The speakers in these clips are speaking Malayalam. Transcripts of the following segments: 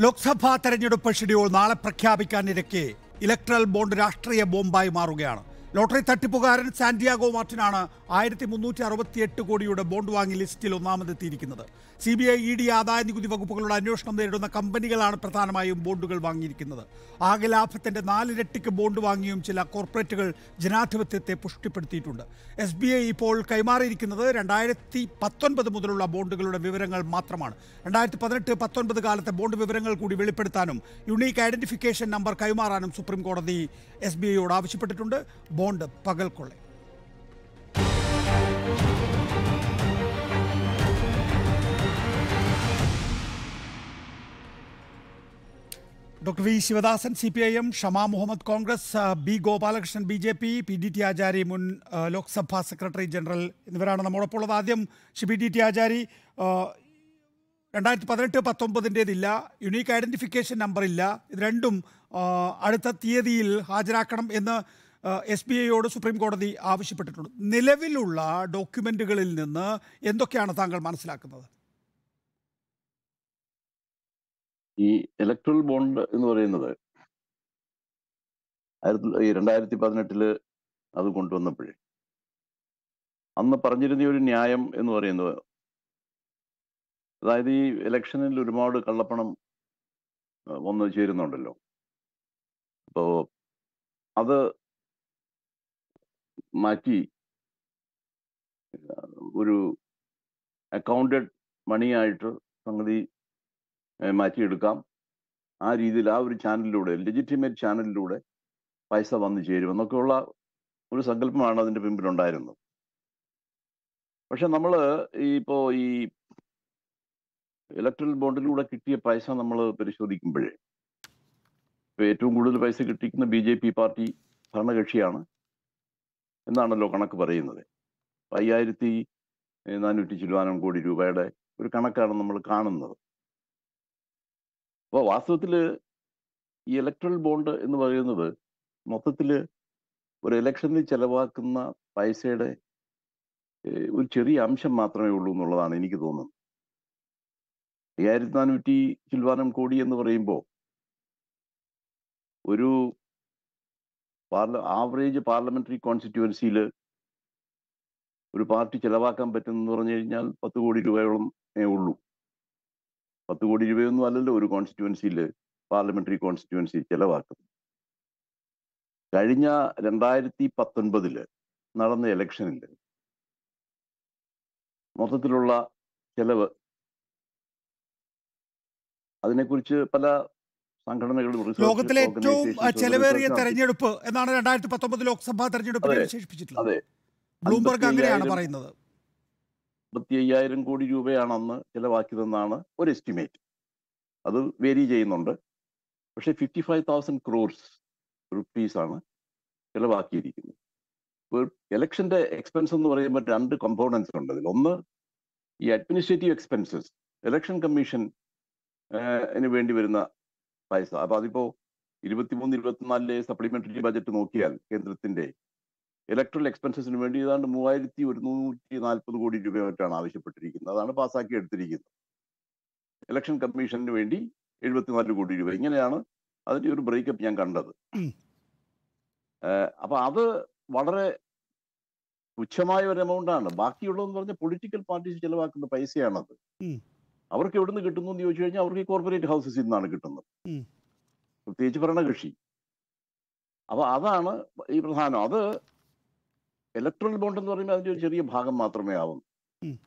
ലോക്സഭാ തെരഞ്ഞെടുപ്പ് ഷെഡ്യൂൾ നാളെ പ്രഖ്യാപിക്കാനിരിക്കെ ഇലക്ട്രൽ ബോണ്ട് രാഷ്ട്രീയ ബോംബായി മാറുകയാണ്. ലോട്ടറി തട്ടിപ്പുകാരൻ സാന്റിയാഗോ മാർട്ടിനാണ് ആയിരത്തി മുന്നൂറ്റി അറുപത്തിയെട്ട് കോടിയുടെ ബോണ്ട് വാങ്ങി ലിസ്റ്റിൽ ഒന്നാമതെത്തിയിരിക്കുന്നത്. C B I E D ആദായ നികുതി വകുപ്പുകളുടെ അന്വേഷണം നേരിടുന്ന കമ്പനികളാണ് പ്രധാനമായും ബോണ്ടുകൾ വാങ്ങിയിരിക്കുന്നത്. ആകെ ലാഭത്തിന്റെ നാലിരട്ടിക്ക് ബോണ്ട് വാങ്ങിയും ചില കോർപ്പറേറ്റുകൾ ജനാധിപത്യത്തെ പുഷ്ടിപ്പെടുത്തിയിട്ടുണ്ട്. എസ് ബി ഐ ഇപ്പോൾ കൈമാറിയിരിക്കുന്നത് രണ്ടായിരത്തി പത്തൊൻപത് മുതലുള്ള ബോണ്ടുകളുടെ വിവരങ്ങൾ മാത്രമാണ്. രണ്ടായിരത്തി പതിനെട്ട് പത്തൊൻപത് കാലത്തെ ബോണ്ട് വിവരങ്ങൾ കൂടി വെളിപ്പെടുത്താനും യുണീക്ക് ഐഡന്റിഫിക്കേഷൻ നമ്പർ കൈമാറാനും സുപ്രീം കോടതി എസ് ബി ഐയോട് ആവശ്യപ്പെട്ടിട്ടുണ്ട്. Bond പകൽക്കൊള്ളെ doctor V Sivadasan C P I M Shama Muhammad Congress B Gopalakrishnan B J P P D T Achari മുൻ ലോക്സഭാ സെക്രട്ടറി ജനറൽ എന്നിവരാണ് നമ്മോടൊപ്പം ഉള്ളത് ആദ്യം Shri P D T Achari രണ്ടായിരത്തി പതിനെട്ട് പത്തൊമ്പതിന്റേതില്ല യുണീക്ക് ഐഡന്റിഫിക്കേഷൻ നമ്പർ ഇല്ല. ഇത് രണ്ടും അടുത്ത തീയതിയിൽ ഹാജരാക്കണം എന്ന് എസ് ബി ഐയോട് സുപ്രീം കോടതി ആവശ്യപ്പെട്ടിട്ടുണ്ട്. നിലവിലുള്ള ഡോക്യുമെന്റുകളിൽ നിന്ന് എന്തൊക്കെയാണ് താങ്കൾ മനസ്സിലാക്കുന്നത്? ഈ ഇലക്ട്രൽ ബോണ്ട് എന്ന് പറയുന്നത് ആയിരത്തി രണ്ടായിരത്തി പതിനെട്ടിൽ അത് കൊണ്ടുവന്നപ്പോഴേ. അന്ന് പറഞ്ഞിരുന്ന ഒരു ന്യായം എന്ന് പറയുന്നത് അതായത് ഈ ഇലക്ഷനിൽ ഒരുപാട് കള്ളപ്പണം വന്നു ചേരുന്നുണ്ടല്ലോ. അപ്പോ അത് മാറ്റി ഒരു അക്കൗണ്ടഡ് മണിയായിട്ട് സംഗതി മാറ്റിയെടുക്കാം. ആ രീതിയിൽ ആ ഒരു ചാനലിലൂടെ ലെജിറ്റിമേറ്റ് ചാനലിലൂടെ പൈസ വന്നു ചേരും എന്നൊക്കെയുള്ള ഒരു സങ്കല്പമാണ് അതിന്റെ പിമ്പിലുണ്ടായിരുന്നത് പക്ഷെ നമ്മൾ ഈ ഇപ്പോ ഈ ഇലക്ട്രൽ ബോണ്ടിലൂടെ കിട്ടിയ പൈസ നമ്മൾ പരിശോധിക്കുമ്പോഴേ ഇപ്പോൾ ഏറ്റവും കൂടുതൽ പൈസ കിട്ടിക്കുന്ന ബി ജെ പി പാർട്ടി ഭരണകക്ഷിയാണ്. എന്നാണല്ലോ കണക്ക് പറയുന്നത്. അയ്യായിരത്തി നാനൂറ്റി ചില്ലുവാനം കോടി രൂപയുടെ ഒരു കണക്കാണ് നമ്മൾ കാണുന്നത്. അപ്പോൾ വാസ്തവത്തിൽ ഈ ഇലക്ട്രൽ ബോണ്ട് എന്ന് പറയുന്നത് മൊത്തത്തിൽ ഒരു ഇലക്ഷനിൽ ചെലവാക്കുന്ന പൈസയുടെ ഒരു ചെറിയ അംശം മാത്രമേ ഉള്ളൂ എന്നുള്ളതാണ് എനിക്ക് തോന്നുന്നത്. അയ്യായിരത്തി നാനൂറ്റി ചിൽവാനം കോടി എന്ന് പറയുമ്പോൾ ഒരു പാർല ആവറേജ് പാർലമെന്ററി കോൺസ്റ്റിറ്റ്യുവൻസിയിൽ ഒരു പാർട്ടി ചിലവാക്കാൻ പറ്റുമെന്ന് പറഞ്ഞു കഴിഞ്ഞാൽ പത്ത് കോടി രൂപയോളം ഉള്ളൂ. പത്ത് കോടി രൂപയൊന്നും അല്ലല്ലോ ഒരു കോൺസ്റ്റിറ്റ്യുവൻസിയിൽ പാർലമെന്ററി കോൺസ്റ്റിറ്റ്യുവൻസി ചെലവാക്കുന്നത്. കഴിഞ്ഞ രണ്ടായിരത്തി പത്തൊൻപതിൽ നടന്ന ഇലക്ഷനിൽ മൊത്തത്തിലുള്ള ചെലവ് അതിനെക്കുറിച്ച് പല ലോകത്തിലെ ഏറ്റവും ചെലവേറിയ. തെരഞ്ഞെടുപ്പ് എന്നാണ് രണ്ടായിരത്തി പത്തൊമ്പത് ലോക്സഭാ തെരഞ്ഞെടുപ്പിനെ വിശേഷിപ്പിച്ചിട്ടുള്ളത്. ബ്ലൂംബർഗ് അങ്ങനെയാണ് പറയുന്നത്. അമ്പത്തി അയ്യായിരം കോടി രൂപയാണ് അന്ന് ചെലവാക്കിയതെന്നാണ് ഒരു എസ്റ്റിമേറ്റ് അത് വേരി ചെയ്യുന്നുണ്ട്. പക്ഷേ ഫിഫ്റ്റി ഫൈവ് തൗസൻഡ് ക്രോർസ് റുപ്പീസാണ് ചെലവാക്കിയിരിക്കുന്നത്. ഇപ്പോൾ ഇലക്ഷന്റെ എക്സ്പെൻസ് എന്ന് പറയുമ്പോൾ രണ്ട് കമ്പോണൻസ് ഉണ്ട് അതിൽ. ഒന്ന് ഈ അഡ്മിനിസ്ട്രേറ്റീവ് എക്സ്പെൻസസ് ഇലക്ഷൻ കമ്മീഷൻ വേണ്ടി വരുന്ന പൈസ അപ്പൊ അതിപ്പോ ഇരുപത്തിമൂന്ന് ഇരുപത്തിനാലിലെ സപ്ലിമെന്ററി ബജറ്റ് നോക്കിയാൽ കേന്ദ്രത്തിന്റെ ഇലക്ട്രൽ എക്സ്പെൻസസിന് വേണ്ടി ഏതാണ്ട് മൂവായിരത്തി ഒരുന്നൂറ്റി നാൽപ്പത് കോടി രൂപയായിട്ടാണ് ആവശ്യപ്പെട്ടിരിക്കുന്നത്. അതാണ് പാസ്സാക്കി എടുത്തിരിക്കുന്നത്. ഇലക്ഷൻ കമ്മീഷന് വേണ്ടി എഴുപത്തിനാല് കോടി രൂപ. ഇങ്ങനെയാണ് അതിന്റെ ഒരു ബ്രേക്കപ്പ് ഞാൻ കണ്ടത്. അപ്പൊ അത് വളരെ തുച്ഛമായ ഒരു എമൗണ്ട് ആണ്. ബാക്കിയുള്ളതെന്ന് പറഞ്ഞ പൊളിറ്റിക്കൽ പാർട്ടീസ് ചെലവാക്കുന്ന പൈസയാണത്. അവർക്ക് എവിടുന്ന് കിട്ടുന്നു എന്ന് ചോദിച്ചു കഴിഞ്ഞാൽ അവർക്ക് ഈ കോർപ്പറേറ്റ് ഹൗസസിൽ നിന്നാണ് കിട്ടുന്നത്. പ്രത്യേകിച്ച് ഭരണകക്ഷി. അപ്പൊ അതാണ് ഈ പ്രധാനം. അത് ഇലക്ട്രൽ ബോണ്ട് എന്ന് പറയുമ്പോൾ അതിന്റെ ഒരു ചെറിയ ഭാഗം മാത്രമേ ആവും. ഉം.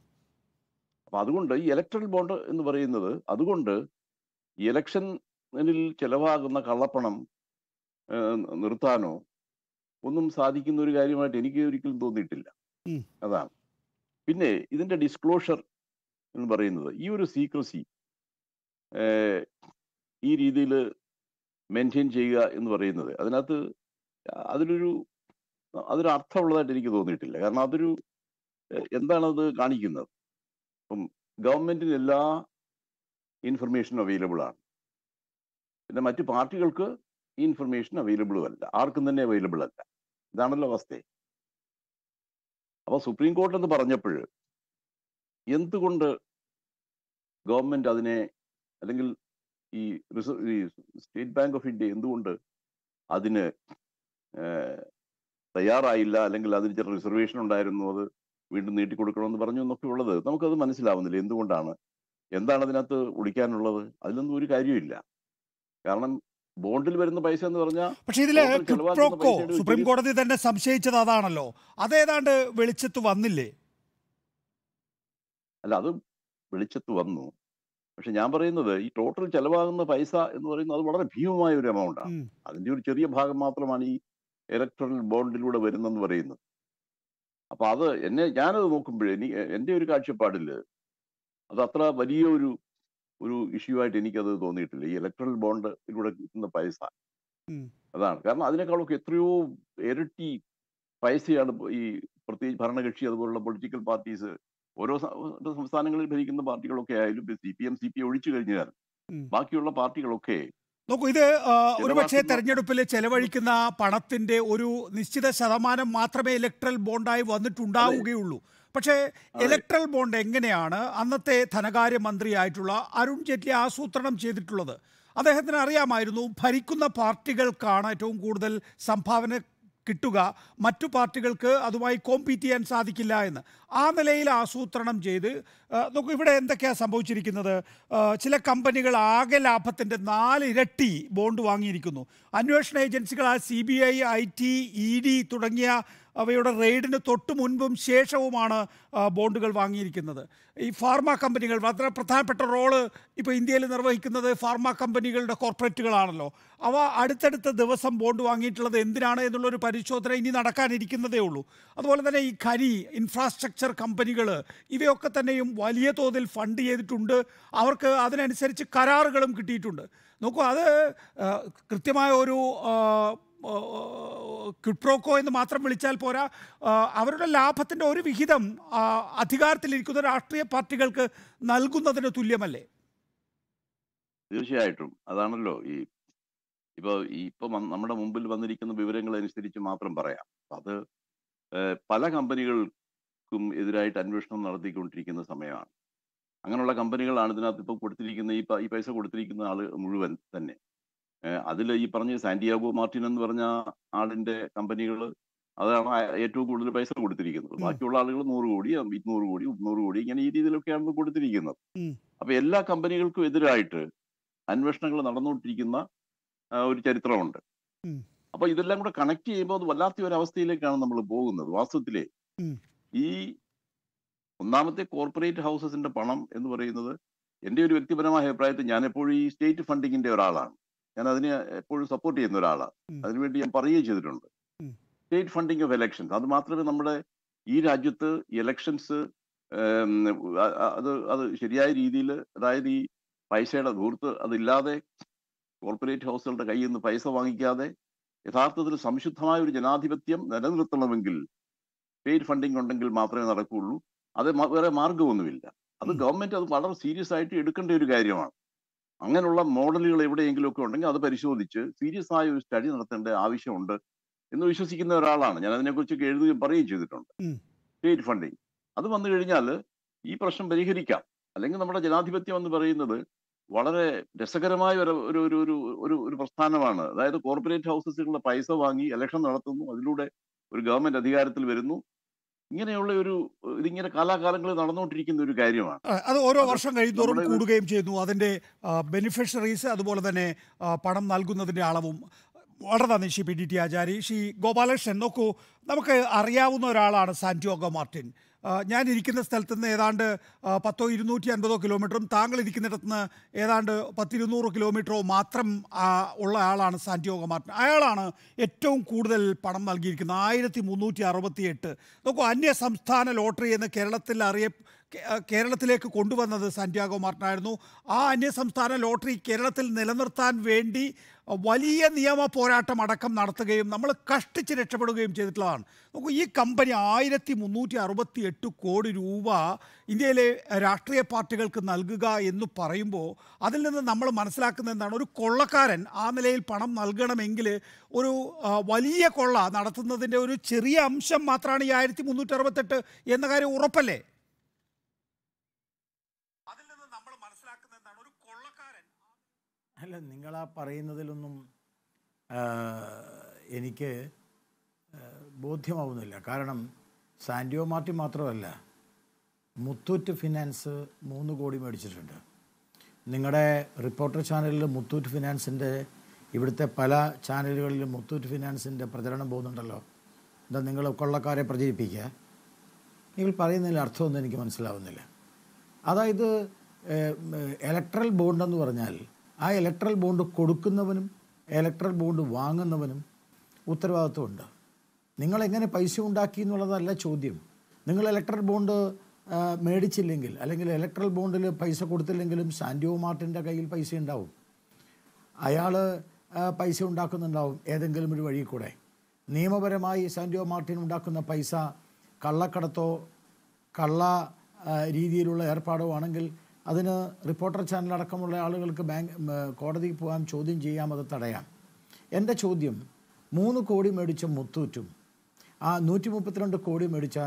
അപ്പൊ അതുകൊണ്ട് ഈ ഇലക്ട്രൽ ബോണ്ട് എന്ന് പറയുന്നത് അതുകൊണ്ട് ഇലക്ഷനിൽ ചെലവാകുന്ന കള്ളപ്പണം നിർത്താനോ ഒന്നും സാധിക്കുന്ന ഒരു കാര്യമായിട്ട് എനിക്ക് ഒരിക്കലും തോന്നിയിട്ടില്ല. അതാണ്. പിന്നെ ഇതിന്റെ ഡിസ്ക്ലോഷർ എന്ന് പറയുന്നത്. ഈ ഒരു സീക്രസി ഈ രീതിയിൽ മെയിന്റെയിൻ ചെയ്യുക എന്ന് പറയുന്നത് അതിനകത്ത് അതിലൊരു അതൊരു അർത്ഥമുള്ളതായിട്ട് എനിക്ക് തോന്നിയിട്ടില്ല. കാരണം അതൊരു എന്താണത് കാണിക്കുന്നത്? ഇപ്പം ഗവൺമെന്റിന് എല്ലാ ഇൻഫർമേഷനും അവൈലബിൾ ആണ്. പിന്നെ മറ്റു പാർട്ടികൾക്ക് ഈ ഇൻഫർമേഷൻ അവൈലബിളും അല്ല. ആർക്കും തന്നെ അവൈലബിൾ അല്ല. ഇതാണല്ലോ അവസ്ഥ. അപ്പൊ സുപ്രീം കോടതി എന്ന് പറഞ്ഞപ്പോൾ എന്തുകൊണ്ട് ഗവൺമെന്റ് അതിനെ അല്ലെങ്കിൽ ഈ റിസർവ് ഈ സ്റ്റേറ്റ് ബാങ്ക് ഓഫ് ഇന്ത്യ എന്തുകൊണ്ട് അതിന് തയ്യാറായില്ല? അല്ലെങ്കിൽ അതിന് ചില റിസർവേഷൻ ഉണ്ടായിരുന്നു അത് വീണ്ടും നീട്ടിക്കൊടുക്കണമെന്ന് പറഞ്ഞു എന്നൊക്കെ ഉള്ളത് നമുക്കത് മനസ്സിലാവുന്നില്ല. എന്തുകൊണ്ടാണ്? എന്താണ് അതിനകത്ത് ഒളിക്കാനുള്ളത്? അതിലൊന്നും ഒരു കാര്യമില്ല കാരണം ബോണ്ടിൽ വരുന്ന പൈസ എന്ന് പറഞ്ഞാൽ പക്ഷേ ഇതിൽ സുപ്രീം കോടതി തന്നെ സംശയിച്ചത് അതാണല്ലോ. അതേതാണ്ട് വെളിച്ചത്ത് വന്നില്ലേ? അല്ല അത് വെളിച്ചത്ത് വന്നു. പക്ഷെ ഞാൻ പറയുന്നത് ഈ ടോട്ടൽ ചെലവാകുന്ന പൈസ എന്ന് പറയുന്നത് അത് വളരെ ഭീമമായ ഒരു എമൗണ്ട് ആണ്. അതിന്റെ ഒരു ചെറിയ ഭാഗം മാത്രമാണ് ഈ ഇലക്ട്രൽ ബോണ്ടിലൂടെ വരുന്നെന്ന് പറയുന്നത്. അപ്പൊ അത് എന്നെ ഞാനത് നോക്കുമ്പോഴേ എനിക്ക് എന്റെ ഒരു കാഴ്ചപ്പാടിൽ അത് അത്ര വലിയ ഒരു ഒരു ഇഷ്യൂ ആയിട്ട് എനിക്കത് തോന്നിയിട്ടില്ല. ഈ ഇലക്ട്രൽ ബോണ്ടിലൂടെ കിട്ടുന്ന പൈസ. അതാണ്. കാരണം അതിനേക്കാളൊക്കെ എത്രയോ ഇരട്ടി പൈസയാണ് ഈ പ്രത്യേകിച്ച് ഭരണകക്ഷി അതുപോലുള്ള പൊളിറ്റിക്കൽ പാർട്ടീസ് ഓരോ സംസ്ഥാനങ്ങളിൽ ഭരിക്കുന്ന പാർട്ടികളൊക്കെ ആയാലും C P M C P ഒഴിച്ചു കഴിഞ്ഞാൽ. ബാക്കിയുള്ള പാർട്ടികളൊക്കെ നോക്കൂ ഇത് ഒരുപക്ഷെ തെരഞ്ഞെടുപ്പിൽ ചെലവഴിക്കുന്ന പണത്തിന്റെ ഒരു നിശ്ചിത ശതമാനം മാത്രമേ ഇലക്ട്രൽ ബോണ്ടായി വന്നിട്ടുണ്ടാവുകയുള്ളൂ. പക്ഷേ ഇലക്ട്രൽ ബോണ്ട് എങ്ങനെയാണ് അന്നത്തെ ധനകാര്യമന്ത്രിയായിട്ടുള്ള അരുൺ ജെയ്റ്റ്ലി ആസൂത്രണം ചെയ്തിട്ടുള്ളത്? അദ്ദേഹത്തിന് അറിയാമായിരുന്നു ഭരിക്കുന്ന പാർട്ടികൾക്കാണ് ഏറ്റവും കൂടുതൽ സംഭാവന കിട്ടുക. മറ്റു പാർട്ടികൾക്ക് അതുമായി കോമ്പീറ്റ് ചെയ്യാൻ സാധിക്കില്ല എന്ന്. ആ നിലയിൽ ആസൂത്രണം ചെയ്ത് ആ, നോക്കൂ ഇവിടെ എന്തൊക്കെയാണ് സംഭവിച്ചിരിക്കുന്നത്? ചില കമ്പനികൾ ആകെ ലാഭത്തിന്റെ നാലിരട്ടി ബോണ്ട് വാങ്ങിയിരിക്കുന്നു. അന്വേഷണ ഏജൻസികളായ C B I I T E D തുടങ്ങിയ അവയുടെ റെയ്ഡിന് തൊട്ട് മുൻപും ശേഷവുമാണ് ബോണ്ടുകൾ വാങ്ങിയിരിക്കുന്നത്. ഈ ഫാർമ കമ്പനികൾ വളരെ പ്രധാനപ്പെട്ട റോൾ ഇപ്പോൾ ഇന്ത്യയിൽ നിർവഹിക്കുന്നത് ഫാർമ കമ്പനികളുടെ കോർപ്പറേറ്റുകളാണല്ലോ. അവ അടുത്തടുത്ത ദിവസം ബോണ്ട് വാങ്ങിയിട്ടുള്ളത് എന്തിനാണ് എന്നുള്ളൊരു പരിശോധന ഇനി നടക്കാനിരിക്കുന്നതേ ഉള്ളൂ. അതുപോലെ തന്നെ ഈ ഖനി ഇൻഫ്രാസ്ട്രക്ചർ കമ്പനികൾ ഇവയൊക്കെ തന്നെയും വലിയ തോതിൽ ഫണ്ട് ചെയ്തിട്ടുണ്ട്. അവർക്ക് അതിനനുസരിച്ച് കരാറുകളും കിട്ടിയിട്ടുണ്ട്. നോക്കൂ അത് കൃത്യമായ ഒരു ആ, ക്വിപ്രോക്കോ എന്ന് മാത്രം വിളിച്ചാൽ പോരാ. അവരുടെ ലാഭത്തിന്റെ ഒരു വിഹിതം അധികാരത്തിലിരിക്കുന്ന രാഷ്ട്രീയ പാർട്ടികൾക്ക് നൽകുന്നതിന് തുല്യമല്ലേ? തീർച്ചയായിട്ടും. അതാണല്ലോ ഈ ഇപ്പൊ ഇപ്പൊ നമ്മുടെ മുമ്പിൽ വന്നിരിക്കുന്ന വിവരങ്ങൾ അനുസരിച്ച് മാത്രം പറയാം. അത് പല കമ്പനികൾക്കും എതിരായിട്ട് അന്വേഷണം നടത്തിക്കൊണ്ടിരിക്കുന്ന സമയമാണ്. അങ്ങനെയുള്ള കമ്പനികളാണ് ഇതിനകത്ത് ഇപ്പൊ കൊടുത്തിരിക്കുന്ന ഈ ഈ പൈസ കൊടുത്തിരിക്കുന്ന ആൾ മുഴുവൻ തന്നെ. അതിൽ ഈ പറഞ്ഞ സാന്റിയാഗോ മാർട്ടിൻ എന്ന് പറഞ്ഞ ആളിന്റെ കമ്പനികൾ അതാണ് ഏറ്റവും കൂടുതൽ പൈസ കൊടുത്തിരിക്കുന്നത്. ബാക്കിയുള്ള ആളുകൾ നൂറ് കോടി ഇരുന്നൂറ് കോടി മുന്നൂറ് കോടി ഇങ്ങനെ ഈ രീതിയിലൊക്കെയാണ് കൊടുത്തിരിക്കുന്നത്. അപ്പൊ എല്ലാ കമ്പനികൾക്കും എതിരായിട്ട് അന്വേഷണങ്ങൾ നടന്നുകൊണ്ടിരിക്കുന്ന ഒരു ചരിത്രമുണ്ട്. അപ്പൊ ഇതെല്ലാം കൂടെ കണക്ട് ചെയ്യുമ്പോൾ അത് വല്ലാത്ത ഒരു അവസ്ഥയിലേക്കാണ് നമ്മൾ പോകുന്നത്. വാസ്തവത്തിലെ ഈ ഒന്നാമത്തെ കോർപ്പറേറ്റ് ഹൗസസിന്റെ പണം എന്ന് പറയുന്നത് എന്റെ ഒരു വ്യക്തിപരമായ അഭിപ്രായത്തിൽ ഞാൻ എപ്പോഴും ഈ സ്റ്റേറ്റ് ഫണ്ടിങ്ങിന്റെ ഒരാളാണ്. ഞാൻ അതിനെ എപ്പോഴും സപ്പോർട്ട് ചെയ്യുന്ന ഒരാളാണ്. അതിനുവേണ്ടി ഞാൻ പറയുകയും ചെയ്തിട്ടുണ്ട്. സ്റ്റേറ്റ് ഫണ്ടിങ് ഓഫ് എലക്ഷൻസ് അത് മാത്രമേ നമ്മുടെ ഈ രാജ്യത്ത് ഇലക്ഷൻസ് അത് അത് ശരിയായ രീതിയിൽ അതായത് ഈ പൈസയുടെ ധൂർത്ത് അതില്ലാതെ കോർപ്പറേറ്റ് ഹൗസുകളുടെ കയ്യിൽ നിന്ന് പൈസ വാങ്ങിക്കാതെ യഥാർത്ഥത്തിൽ സംശുദ്ധമായ ഒരു ജനാധിപത്യം നിലനിർത്തണമെങ്കിൽ സ്റ്റേറ്റ് ഫണ്ടിങ് ഉണ്ടെങ്കിൽ മാത്രമേ നടക്കുകയുള്ളൂ. അത് വേറെ മാർഗമൊന്നുമില്ല അത് ഗവൺമെന്റ് അത് വളരെ സീരിയസ് ആയിട്ട് എടുക്കേണ്ട ഒരു കാര്യമാണ്. അങ്ങനെയുള്ള മോഡലുകൾ എവിടെയെങ്കിലും ഒക്കെ ഉണ്ടെങ്കിൽ അത് പരിശോധിച്ച് സീരിയസ് ആയ ഒരു സ്റ്റഡി നടത്തേണ്ട ആവശ്യമുണ്ട് എന്ന് വിശ്വസിക്കുന്ന ഒരാളാണ്. ഞാൻ അതിനെക്കുറിച്ചൊക്കെ എഴുതുകയും പറയുകയും ചെയ്തിട്ടുണ്ട്. State funding. അത് വന്നു കഴിഞ്ഞാൽ ഈ പ്രശ്നം പരിഹരിക്കാം. അല്ലെങ്കിൽ നമ്മുടെ ജനാധിപത്യം എന്ന് പറയുന്നത് വളരെ രസകരമായ ഒരു ഒരു ഒരു ഒരു ഒരു ഒരു പ്രസ്ഥാനമാണ്. അതായത് കോർപ്പറേറ്റ് ഹൗസസുകളുടെ പൈസ വാങ്ങി ഇലക്ഷൻ നടത്തുന്നു. അതിലൂടെ ഒരു ഗവൺമെന്റ് അധികാരത്തിൽ വരുന്നു. ഇങ്ങനെയുള്ള ഒരു ഇതിങ്ങനെ കാലാകാലങ്ങളിൽ നടന്നുകൊണ്ടിരിക്കുന്ന ഒരു കാര്യമാണ്. അത് ഓരോ വർഷം കഴിയുന്നതോറും കൂടുകയും ചെയ്യുന്നു. അതിന്റെ ബെനിഫിഷ്യറീസ് അതുപോലെ തന്നെ പണം നൽകുന്നതിന്റെ അളവും വളരെ നന്ദി Shri P D T Achari. Shri Gopalakrishnan നോക്കൂ നമുക്ക് അറിയാവുന്ന ഒരാളാണ് സാന്റിയോഗോ മാർട്ടിൻ. ഞാൻ ഇരിക്കുന്ന സ്ഥലത്ത് നിന്ന് ഏതാണ്ട് പത്തോ ഇരുന്നൂറ്റി അൻപതോ കിലോമീറ്ററും താങ്കൾ ഇരിക്കുന്നിടത്ത് നിന്ന് ഏതാണ്ട് പത്തിരുന്നൂറ് കിലോമീറ്ററോ മാത്രം ഉള്ള ആളാണ് സാന്റിയോഗോ മാർട്ടിൻ. അയാളാണ് ഏറ്റവും കൂടുതൽ പണം നൽകിയിരിക്കുന്നത്. ആയിരത്തി മുന്നൂറ്റി അറുപത്തി എട്ട് നോക്കൂ അന്യ സംസ്ഥാന ലോട്ടറി എന്ന് കേരളത്തിൽ അറിയ കേരളത്തിലേക്ക് കൊണ്ടുവന്നത് സാന്റിയാഗോ മാർട്ടിനായിരുന്നു. ആ അന്യസംസ്ഥാന ലോട്ടറി കേരളത്തിൽ നിലനിർത്താൻ വേണ്ടി വലിയ നിയമ പോരാട്ടം അടക്കം നടത്തുകയും നമ്മൾ കഷ്ടിച്ച് രക്ഷപ്പെടുകയും ചെയ്തിട്ടുള്ളതാണ്. നോക്കൂ ഈ കമ്പനി ആയിരത്തി മുന്നൂറ്റി അറുപത്തി എട്ട് കോടി രൂപ ഇന്ത്യയിലെ രാഷ്ട്രീയ പാർട്ടികൾക്ക് നൽകുക എന്ന് പറയുമ്പോൾ അതിൽ നിന്ന് നമ്മൾ മനസ്സിലാക്കുന്ന എന്താണ്? ഒരു കൊള്ളക്കാരൻ ആ നിലയിൽ പണം നൽകണമെങ്കിൽ ഒരു വലിയ കൊള്ള നടത്തുന്നതിന്റെ ഒരു ചെറിയ അംശം മാത്രമാണ് ഈ ആയിരത്തി മുന്നൂറ്റി അറുപത്തെട്ട് എന്ന കാര്യം ഉറപ്പല്ലേ അതിൽ നിന്ന് നമ്മൾ മനസ്സിലാക്കുന്ന എന്താണ് ഒരു കൊള്ളക്കാരൻ അല്ല നിങ്ങളാ പറയുന്നതിലൊന്നും എനിക്ക് ബോധ്യമാവുന്നില്ല. കാരണം സാൻഡിയോ മാർട്ടിൻ മാത്രമല്ല മുത്തൂറ്റ് ഫിനാൻസ് മൂന്ന് കോടി മേടിച്ചിട്ടുണ്ട്. നിങ്ങളുടെ റിപ്പോർട്ടർ ചാനലിൽ മുത്തൂറ്റ് ഫിനാൻസിന്റെ ഇവിടുത്തെ പല ചാനലുകളിലും മുത്തൂറ്റ് ഫിനാൻസിന്റെ പ്രചരണം പോകുന്നുണ്ടല്ലോ. എന്താ നിങ്ങൾ കൊള്ളക്കാരെ പ്രചരിപ്പിക്കുക? നിങ്ങൾ പറയുന്നതിൽ അർത്ഥമൊന്നും എനിക്ക് മനസ്സിലാവുന്നില്ല. അതായത് ഇലക്ട്രൽ ബോണ്ട് എന്ന് പറഞ്ഞാൽ ആ ഇലക്ട്രൽ ബോണ്ട് കൊടുക്കുന്നവനും ഇലക്ട്രൽ ബോണ്ട് വാങ്ങുന്നവനും ഉത്തരവാദിത്വമുണ്ട്. നിങ്ങൾ എങ്ങനെ പൈസ ഉണ്ടാക്കി എന്നുള്ളതല്ല ചോദ്യം. നിങ്ങൾ ഇലക്ട്രൽ ബോണ്ട് മേടിച്ചില്ലെങ്കിൽ അല്ലെങ്കിൽ ഇലക്ട്രൽ ബോണ്ടിൽ പൈസ കൊടുത്തില്ലെങ്കിലും സാൻഡിയോ മാർട്ടിന്റെ കയ്യിൽ പൈസ ഉണ്ടാവും. അയാൾ പൈസ ഉണ്ടാക്കുന്നുണ്ടാവും ഏതെങ്കിലും ഒരു വഴി കൂടെ. നിയമപരമായി സാൻഡിയോ മാർട്ടിൻ ഉണ്ടാക്കുന്ന പൈസ കള്ളക്കടത്തോ കള്ള രീതിയിലുള്ള ഏർപ്പാടോ ആണെങ്കിൽ അതിന് റിപ്പോർട്ടർ ചാനൽ അടക്കമുള്ള ആളുകൾക്ക് ബാങ്ക് കോടതിയിൽ പോകാം ചോദ്യം ചെയ്യാം അത് തടയാം. എന്റെ ചോദ്യം മൂന്ന് കോടി മേടിച്ച മുത്തൂറ്റും ആ നൂറ്റി മുപ്പത്തിരണ്ട് കോടി മേടിച്ച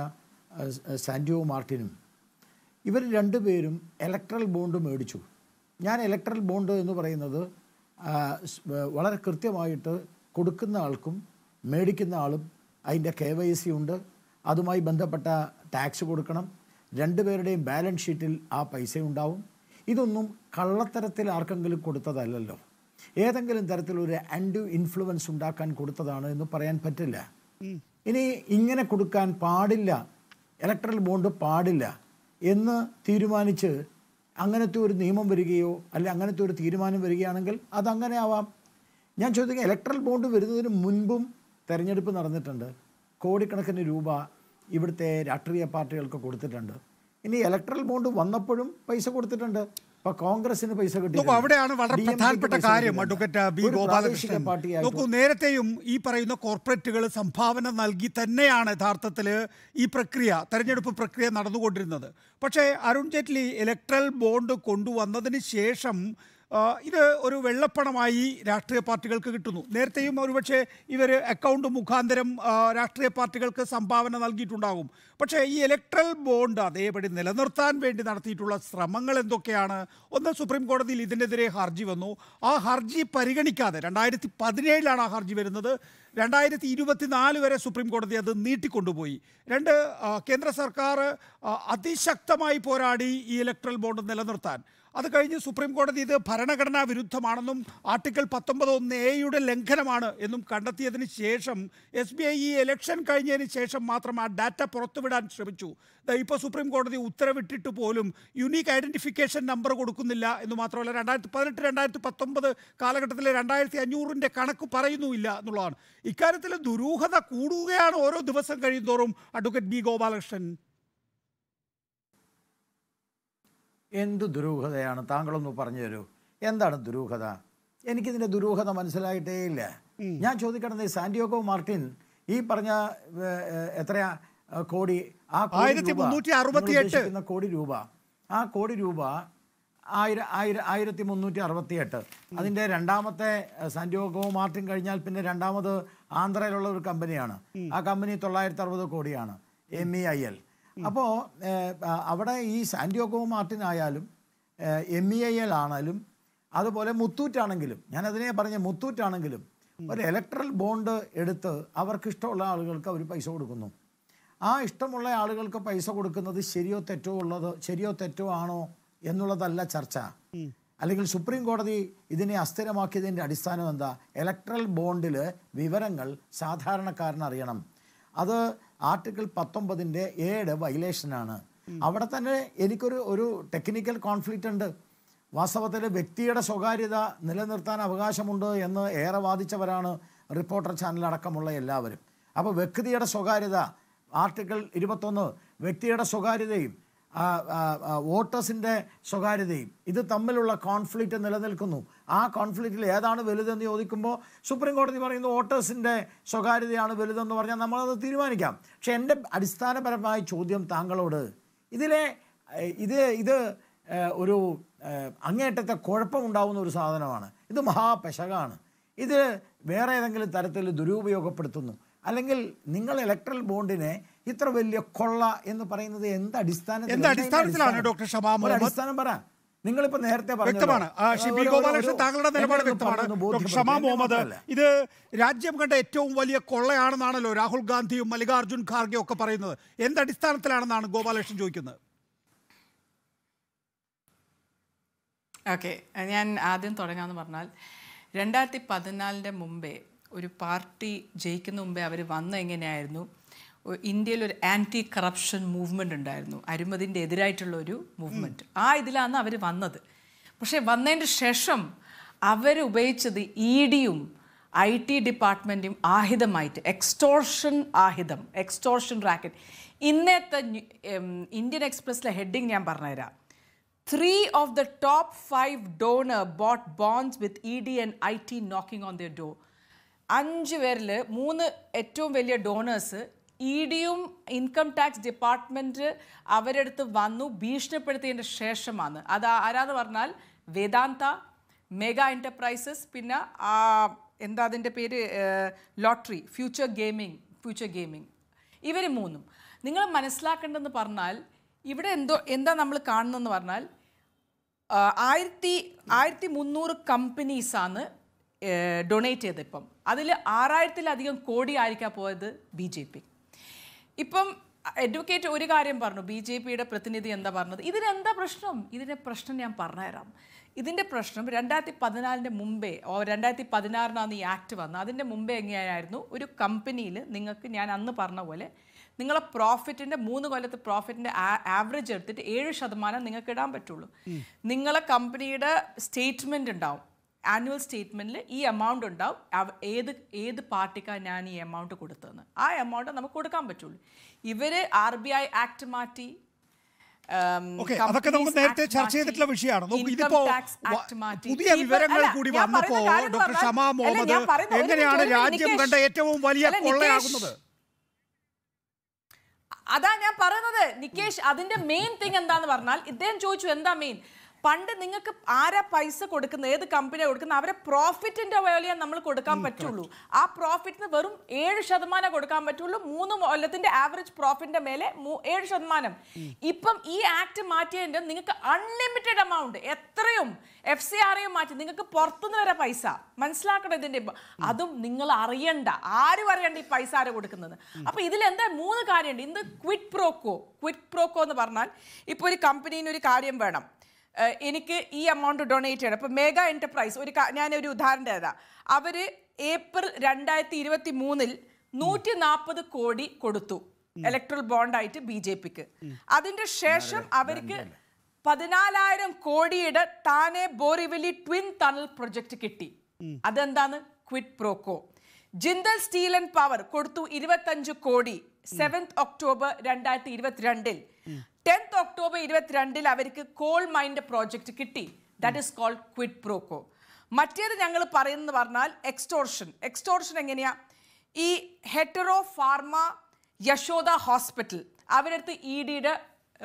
സാൻഡിയോ മാർട്ടിനും ഇവർ രണ്ടുപേരും ഇലക്ട്രൽ ബോണ്ട് മേടിച്ചു. ഞാൻ ഇലക്ട്രൽ ബോണ്ട് എന്ന് പറയുന്നത് വളരെ കൃത്യമായിട്ട് കൊടുക്കുന്ന ആൾക്കും മേടിക്കുന്ന ആളും അതിന്റെ കെ വൈ സി ഉണ്ട്. അതുമായി ബന്ധപ്പെട്ട ടാക്സ് കൊടുക്കണം. രണ്ടുപേരുടെയും ബാലൻസ് ഷീറ്റിൽ ആ പൈസ ഉണ്ടാവും ഇതൊന്നും കള്ളത്തരത്തിൽ ആർക്കെങ്കിലും കൊടുത്തതല്ലല്ലോ. ഏതെങ്കിലും തരത്തിലൊരു ആൻഡു ഇൻഫ്ലുവൻസ് ഉണ്ടാക്കാൻ കൊടുത്തതാണ് എന്ന് പറയാൻ പറ്റില്ല. ഇനി ഇങ്ങനെ കൊടുക്കാൻ പാടില്ല ഇലക്ട്രൽ ബോണ്ട് പാടില്ല എന്ന് തീരുമാനിച്ച് അങ്ങനത്തെ ഒരു നിയമം വരികയോ അല്ല അങ്ങനത്തെ ഒരു തീരുമാനം വരികയാണെങ്കിൽ അതങ്ങനെ ആവാം. ഞാൻ ചോദിക്കുക ഇലക്ട്രൽ ബോണ്ട് വരുന്നതിന് മുൻപും തെരഞ്ഞെടുപ്പ് നടന്നിട്ടുണ്ട്. കോടിക്കണക്കിന് രൂപ ഇവിടുത്തെ രാഷ്ട്രീയ പാർട്ടികൾക്ക് കൊടുത്തിട്ടുണ്ട്. ഇനി ഇലക്ട്രൽ ബോണ്ട് വന്നപ്പോഴും പൈസ കൊടുത്തിട്ടുണ്ട്. ഇപ്പൊ കോൺഗ്രസിന് പൈസ നോക്കൂ അവിടെയാണ് വളരെ പ്രധാനപ്പെട്ട കാര്യം അഡ്വക്കറ്റ് ബി ഗോപാലകൃഷ്ണൻ. നോക്കൂ നേരത്തെയും ഈ പറയുന്ന കോർപ്പറേറ്റുകൾ സംഭാവന നൽകി തന്നെയാണ് യഥാർത്ഥത്തിൽ ഈ പ്രക്രിയ തെരഞ്ഞെടുപ്പ് പ്രക്രിയ നടന്നുകൊണ്ടിരുന്നത്. പക്ഷേ അരുൺ ജെയ്റ്റ്ലി ഇലക്ട്രൽ ബോണ്ട് കൊണ്ടുവന്നതിന് ശേഷം ഇത് ഒരു വെള്ളപ്പണമായി രാഷ്ട്രീയ പാർട്ടികൾക്ക് കിട്ടുന്നു. നേരത്തെയും ഒരുപക്ഷെ ഇവർ അക്കൗണ്ട് മുഖാന്തരം രാഷ്ട്രീയ പാർട്ടികൾക്ക് സംഭാവന നൽകിയിട്ടുണ്ടാകും. പക്ഷേ ഈ ഇലക്ട്രൽ ബോണ്ട് അതേപടി നിലനിർത്താൻ വേണ്ടി നടത്തിയിട്ടുള്ള ശ്രമങ്ങൾ എന്തൊക്കെയാണ്? ഒന്ന് സുപ്രീം കോടതിയിൽ ഇതിനെതിരെ ഹർജി വന്നു. ആ ഹർജി പരിഗണിക്കാതെ രണ്ടായിരത്തി പതിനേഴിലാണ് ആ ഹർജി വരുന്നത്. രണ്ടായിരത്തി ഇരുപത്തിനാല് വരെ സുപ്രീം കോടതി അത് നീട്ടിക്കൊണ്ടുപോയി. രണ്ട് കേന്ദ്ര സർക്കാർ അതിശക്തമായി പോരാടി ഈ ഇലക്ട്രൽ ബോണ്ട് നിലനിർത്താൻ. അത് കഴിഞ്ഞ് സുപ്രീം കോടതി ഇത് ഭരണഘടനാ വിരുദ്ധമാണെന്നും ആർട്ടിക്കിൾ പത്തൊമ്പത് ഒന്ന് എയുടെ ലംഘനമാണ് എന്നും കണ്ടെത്തിയതിന് ശേഷം എസ് ബി ഐ ഈ ഇലക്ഷൻ കഴിഞ്ഞതിന് ശേഷം മാത്രം ആ ഡാറ്റ പുറത്തുവിടാൻ ശ്രമിച്ചു. ഇപ്പോൾ സുപ്രീം കോടതി ഉത്തരവിട്ടിട്ട് പോലും യുണീക്ക് ഐഡന്റിഫിക്കേഷൻ നമ്പർ കൊടുക്കുന്നില്ല എന്ന് മാത്രമല്ല രണ്ടായിരത്തി പതിനെട്ട് രണ്ടായിരത്തി പത്തൊമ്പത് കാലഘട്ടത്തിലെ രണ്ടായിരത്തി അഞ്ഞൂറിന്റെ കണക്ക് പറയുന്നുമില്ല എന്നുള്ളതാണ്. ഇക്കാര്യത്തിൽ ദുരൂഹത കൂടുകയാണ് ഓരോ ദിവസം കഴിയുന്തോറും അഡ്വക്കേറ്റ് ബി ഗോപാലകൃഷ്ണൻ. എന്ത് ദുരൂഹതയാണ്? താങ്കളൊന്ന് പറഞ്ഞു തരൂ. എന്താണ് ദുരൂഹത? എനിക്കിതിന്റെ ദുരൂഹത മനസ്സിലായിട്ടേ ഇല്ല. ഞാൻ ചോദിക്കണത് സാന്റിയോഗോ മാർട്ടിൻ ഈ പറഞ്ഞ എത്രയാ കോടി ആ കോടി രൂപ, ആ കോടി രൂപ ആയിരം ആയിരം ആയിരത്തി മുന്നൂറ്റി അറുപത്തി എട്ട് അതിന്റെ രണ്ടാമത്തെ സാന്റിയോഗോ മാർട്ടിൻ കഴിഞ്ഞാൽ പിന്നെ രണ്ടാമത് ആന്ധ്രയിലുള്ള ഒരു കമ്പനിയാണ്. ആ കമ്പനി തൊള്ളായിരത്തി അറുപത് കോടിയാണ്. എം ഇ ഐ എൽ അപ്പോൾ അവിടെ ഈ സാന്റിയോഗോ മാർട്ടിൻ ആയാലും എം ഇ ഐ എൽ ആണെങ്കിലും അതുപോലെ മുത്തൂറ്റാണെങ്കിലും ഞാൻ അതിനെ പറഞ്ഞ മുത്തൂറ്റാണെങ്കിലും ഒരു ഇലക്ട്രൽ ബോണ്ട് എടുത്ത് അവർക്ക് ഇഷ്ടമുള്ള ആളുകൾക്ക് അവർ പൈസ കൊടുക്കുന്നു. ആ ഇഷ്ടമുള്ള ആളുകൾക്ക് പൈസ കൊടുക്കുന്നത് ശരിയോ തെറ്റോ ഉള്ളത് ശരിയോ തെറ്റോ ആണോ എന്നുള്ളതല്ല ചർച്ച. അല്ലെങ്കിൽ സുപ്രീം കോടതി ഇതിനെ അസ്ഥിരമാക്കിയതിന്റെ അടിസ്ഥാനം എന്താ? ഇലക്ട്രൽ ബോണ്ടിൽ വിവരങ്ങൾ സാധാരണക്കാരൻ അറിയണം അത് ആർട്ടിക്കിൾ പത്തൊമ്പതിന്റെ ഏഴ് വയലേഷനാണ്. അവിടെ തന്നെ എനിക്കൊരു ഒരു ടെക്നിക്കൽ കോൺഫ്ലിക്റ്റ് ഉണ്ട്. വാസ്തവത്തിൽ വ്യക്തിയുടെ സ്വകാര്യത നിലനിർത്താൻ അവകാശമുണ്ട് എന്ന് ഏറെ വാദിച്ചവരാണ് റിപ്പോർട്ടർ ചാനൽ അടക്കമുള്ള എല്ലാവരും. അപ്പോൾ വ്യക്തിയുടെ സ്വകാര്യത ആർട്ടിക്കിൾ ഇരുപത്തൊന്ന് വ്യക്തിയുടെ സ്വകാര്യതയും വോട്ടേഴ്സിന്റെ സ്വകാര്യതയും ഇത് തമ്മിലുള്ള കോൺഫ്ലിക്റ്റ് നിലനിൽക്കുന്നു. ആ കോൺഫ്ലിക്റ്റിൽ ഏതാണ് വലുതെന്ന് ചോദിക്കുമ്പോൾ സുപ്രീം കോടതി പറയുന്നു വോട്ടേഴ്സിന്റെ സ്വകാര്യതയാണ് വലുതെന്ന് പറഞ്ഞാൽ നമ്മളത് തീരുമാനിക്കാം. പക്ഷെ എന്റെ അടിസ്ഥാനപരമായ ചോദ്യം താങ്കളോട് ഇതിലെ ഇത് ഇത് ഒരു അങ്ങേയറ്റത്തെ കുഴപ്പമുണ്ടാവുന്ന ഒരു സാധനമാണ്. ഇത് മഹാപെശകാണ്. ഇത് വേറെ ഏതെങ്കിലും തരത്തിൽ ദുരുപയോഗപ്പെടുത്തുന്നു. അല്ലെങ്കിൽ നിങ്ങൾ ഇലക്ട്രൽ ബോണ്ടിനെ ഇത്ര വലിയ കൊള്ള എന്ന് പറയുന്നത് എന്ത് അടിസ്ഥാനം എന്താ അടിസ്ഥാനത്തിലാണ് അടിസ്ഥാനം? ഡോക്ടർ ഷമാ മുഹമ്മദ്? അടിസ്ഥാനം പറ. നിങ്ങളിപ്പോ നേരത്തെ വ്യക്തമാണ്. ഒരു- ഗോപാലകൃഷ്ണൻ താങ്കളുടെ നിലപാട് വ്യക്തമാണ്. ഡോക്ടർ ഷമാ മുഹമ്മദ് ഇത് രാജ്യം കണ്ട ഏറ്റവും വലിയ കൊള്ളയാണെന്നാണല്ലോ രാഹുൽ ഗാന്ധിയും മല്ലികാർജുൻ ഖാർഗെ ഒക്കെ പറയുന്നത്. എന്തടിസ്ഥാനത്തിലാണെന്നാണ് ഗോപാലകൃഷ്ണൻ ചോദിക്കുന്നത്? ഓക്കെ. ഞാൻ ആദ്യം തുടങ്ങാമെന്ന് പറഞ്ഞാൽ രണ്ടായിരത്തി പതിനാലിന്റെ മുമ്പേ ഒരു പാർട്ടി ജയിക്കുന്ന മുമ്പേ അവർ വന്ന എങ്ങനെയായിരുന്നു? ഇന്ത്യയിൽ ഒരു ആന്റി കറപ്ഷൻ മൂവ്മെന്റ് ഉണ്ടായിരുന്നു. അഴിമതിന്റെ എതിരായിട്ടുള്ള ഒരു മൂവ്മെന്റ് ആ ഇതിലാണ് അവർ വന്നത്. പക്ഷേ വന്നതിന് ശേഷം അവർ ഉപയോഗിച്ചത് ഇ ഡിയും ഐ ടി ഡിപ്പാർട്ട്മെന്റും ആഹിതമായിട്ട് എക്സ്റ്റോർഷൻ ആഹിതം എക്സ്റ്റോർഷൻ റാക്കറ്റ് ഇന്നത്തെ ഇന്ത്യൻ എക്സ്പ്രസ്സിലെ ഹെഡിങ് ഞാൻ പറഞ്ഞുതരാം. Three of the top five donor bought bonds with E D and I T knocking on the door. അഞ്ച് പേരിൽ മൂന്ന് ഏറ്റവും വലിയ ഡോണേഴ്സ് ഇ ഡിയും ഇൻകം ടാക്സ് ഡിപ്പാർട്ട്മെന്റ് അവരെടുത്ത് വന്നു ഭീഷണിപ്പെടുത്തിയതിന്റെ ശേഷമാണ്. അത് ആരാന്ന് പറഞ്ഞാൽ വേദാന്ത മെഗാ എന്റർപ്രൈസസ് പിന്നെ എന്താ അതിന്റെ പേര് lottery Future Gaming Future Gaming ഇവർ മൂന്നും. നിങ്ങൾ മനസ്സിലാക്കേണ്ടതെന്ന് പറഞ്ഞാൽ ഇവിടെ എന്തോ എന്താ നമ്മൾ കാണുന്നതെന്ന് പറഞ്ഞാൽ ആയിരത്തി ആയിരത്തി മുന്നൂറ് കമ്പനീസാണ് ഡൊണേറ്റ് ചെയ്തത് ഇപ്പം അതിൽ ആറായിരത്തിലധികം കോടി ആയിരിക്കാം പോയത് ബി ജെ പി ഇപ്പം അഡ്വക്കേറ്റ് ഒരു കാര്യം പറഞ്ഞു ബി ജെ പിയുടെ പ്രതിനിധി എന്താ പറഞ്ഞത്? ഇതിനെന്താ പ്രശ്നം? ഇതിന്റെ പ്രശ്നം ഞാൻ പറഞ്ഞുതരാം. ഇതിന്റെ പ്രശ്നം രണ്ടായിരത്തി പതിനാലിന്റെ മുമ്പേ ഓ രണ്ടായിരത്തി പതിനാറിനാണ് ഈ ആക്ട് വന്നത്. അതിന്റെ മുമ്പേ എങ്ങനെയായിരുന്നു? ഒരു കമ്പനിയിൽ നിങ്ങൾക്ക് ഞാൻ അന്ന് പറഞ്ഞ പോലെ നിങ്ങളെ പ്രോഫിറ്റിന്റെ മൂന്ന് കൊല്ലത്തെ പ്രോഫിറ്റിന്റെ ആവറേജ് എടുത്തിട്ട് ഏഴ് ശതമാനം നിങ്ങൾക്ക് ഇടാൻ പറ്റുള്ളൂ. നിങ്ങളെ കമ്പനിയുടെ സ്റ്റേറ്റ്മെന്റ് ഉണ്ടാവും. ആനുവൽ സ്റ്റേറ്റ്മെന്റിൽ ഈ എമൗണ്ട് ഉണ്ടാവും. ഏത് ഏത് പാർട്ടിക്കാണ് ഞാൻ ഈ എമൗണ്ട് കൊടുത്തതെന്ന്. ആ എമൗണ്ട് നമുക്ക് കൊടുക്കാൻ പറ്റുള്ളൂ. ഇവർ ആർ ബി ഐ ആക്ട് മാറ്റി അതൊക്കെ നമുക്ക് നേരത്തെ ചർച്ച ചെയ്തിട്ടുള്ള വിഷയമാണ്. ഇതിപ്പോ. പുതിയ വിവരങ്ങൾ കൂടി വന്നപ്പോ ഡോക്ടർ ഷമാ മുഹമ്മദ് എങ്ങനെയാണ് രാജ്യം. കണ്ട ഏറ്റവും വലിയ കൊള്ളയാകുന്നത് അതാ ഞാൻ പറയുന്നത്. നികേഷ് അതിന്റെ മെയിൻ തിങ് എന്താന്ന് പറഞ്ഞാൽ ഇദ്ദേഹം ചോദിച്ചു എന്താ മെയിൻ പണ്ട് നിങ്ങൾക്ക് ആരാ പൈസ കൊടുക്കുന്ന ഏത് കമ്പനിയാ കൊടുക്കുന്ന അവരെ പ്രോഫിറ്റിന്റെ വേലിയ നമ്മൾ കൊടുക്കാൻ പറ്റുള്ളൂ. ആ പ്രോഫിറ്റിന് വെറും ഏഴ് ശതമാനം കൊടുക്കാൻ പറ്റുള്ളൂ. മൂന്ന് കൊല്ലത്തിന്റെ ആവറേജ് പ്രോഫിറ്റിന്റെ മേലെ ഏഴ് ശതമാനം. ഇപ്പം ഈ ആക്ട് മാറ്റിയതിന്റെ നിങ്ങൾക്ക് അൺലിമിറ്റഡ് എമൗണ്ട് എത്രയും എഫ് സി ആറേയും മാറ്റി നിങ്ങൾക്ക് പുറത്തുനിന്ന് വരെ പൈസ. മനസ്സിലാക്കണം ഇതിന്റെ അതും നിങ്ങൾ അറിയണ്ട. ആരും അറിയണ്ട ഈ പൈസ ആരെ കൊടുക്കുന്നത്. അപ്പൊ ഇതിൽ എന്താ മൂന്ന് കാര്യമുണ്ട്. ഇന്ന് ക്വിറ്റ് പ്രോക്കോ ക്വിറ്റ് പ്രോക്കോ എന്ന് പറഞ്ഞാൽ ഇപ്പൊ ഒരു കമ്പനീന് ഒരു കാര്യം വേണം. എനിക്ക് ഈ എമൗണ്ട് ഡൊണേറ്റ് ചെയ്യണം. അപ്പം മെഗാ എന്റർപ്രൈസ് ഒരു ഞാനൊരു ഉദാഹരണം തരാം. അവർ ഏപ്രിൽ രണ്ടായിരത്തി ഇരുപത്തി മൂന്നിൽ നൂറ്റി നാൽപ്പത് കോടി കൊടുത്തു ഇലക്ട്രൽ ബോണ്ടായിട്ട് ബി ജെ പിക്ക് അതിന്റെ ശേഷം അവർക്ക് പതിനാലായിരം കോടിയുടെ Thane Borivali twin tunnel project കിട്ടി. അതെന്താണ്? Quid pro quo Jindal steel and power കൊടുത്തു ഇരുപത്തഞ്ച് കോടി സെവൻത് ഒക്ടോബർ രണ്ടായിരത്തി ഇരുപത്തിരണ്ടിൽ ടെൻത്ത് ഒക്ടോബർ ഇരുപത്തിരണ്ടിൽ അവർക്ക് കോൾ മൈൻഡ് പ്രോജക്റ്റ് കിട്ടി. That is called quid pro quo മറ്റേത് ഞങ്ങൾ പറയുന്നത് പറഞ്ഞാൽ എക്സ്റ്റോർഷൻ എക്സ്റ്റോർഷൻ എങ്ങനെയാ? ഈ ഹെറ്ററോ ഫാർമ യശോദ ഹോസ്പിറ്റൽ അവരടുത്ത് ഇ ഡിയുടെ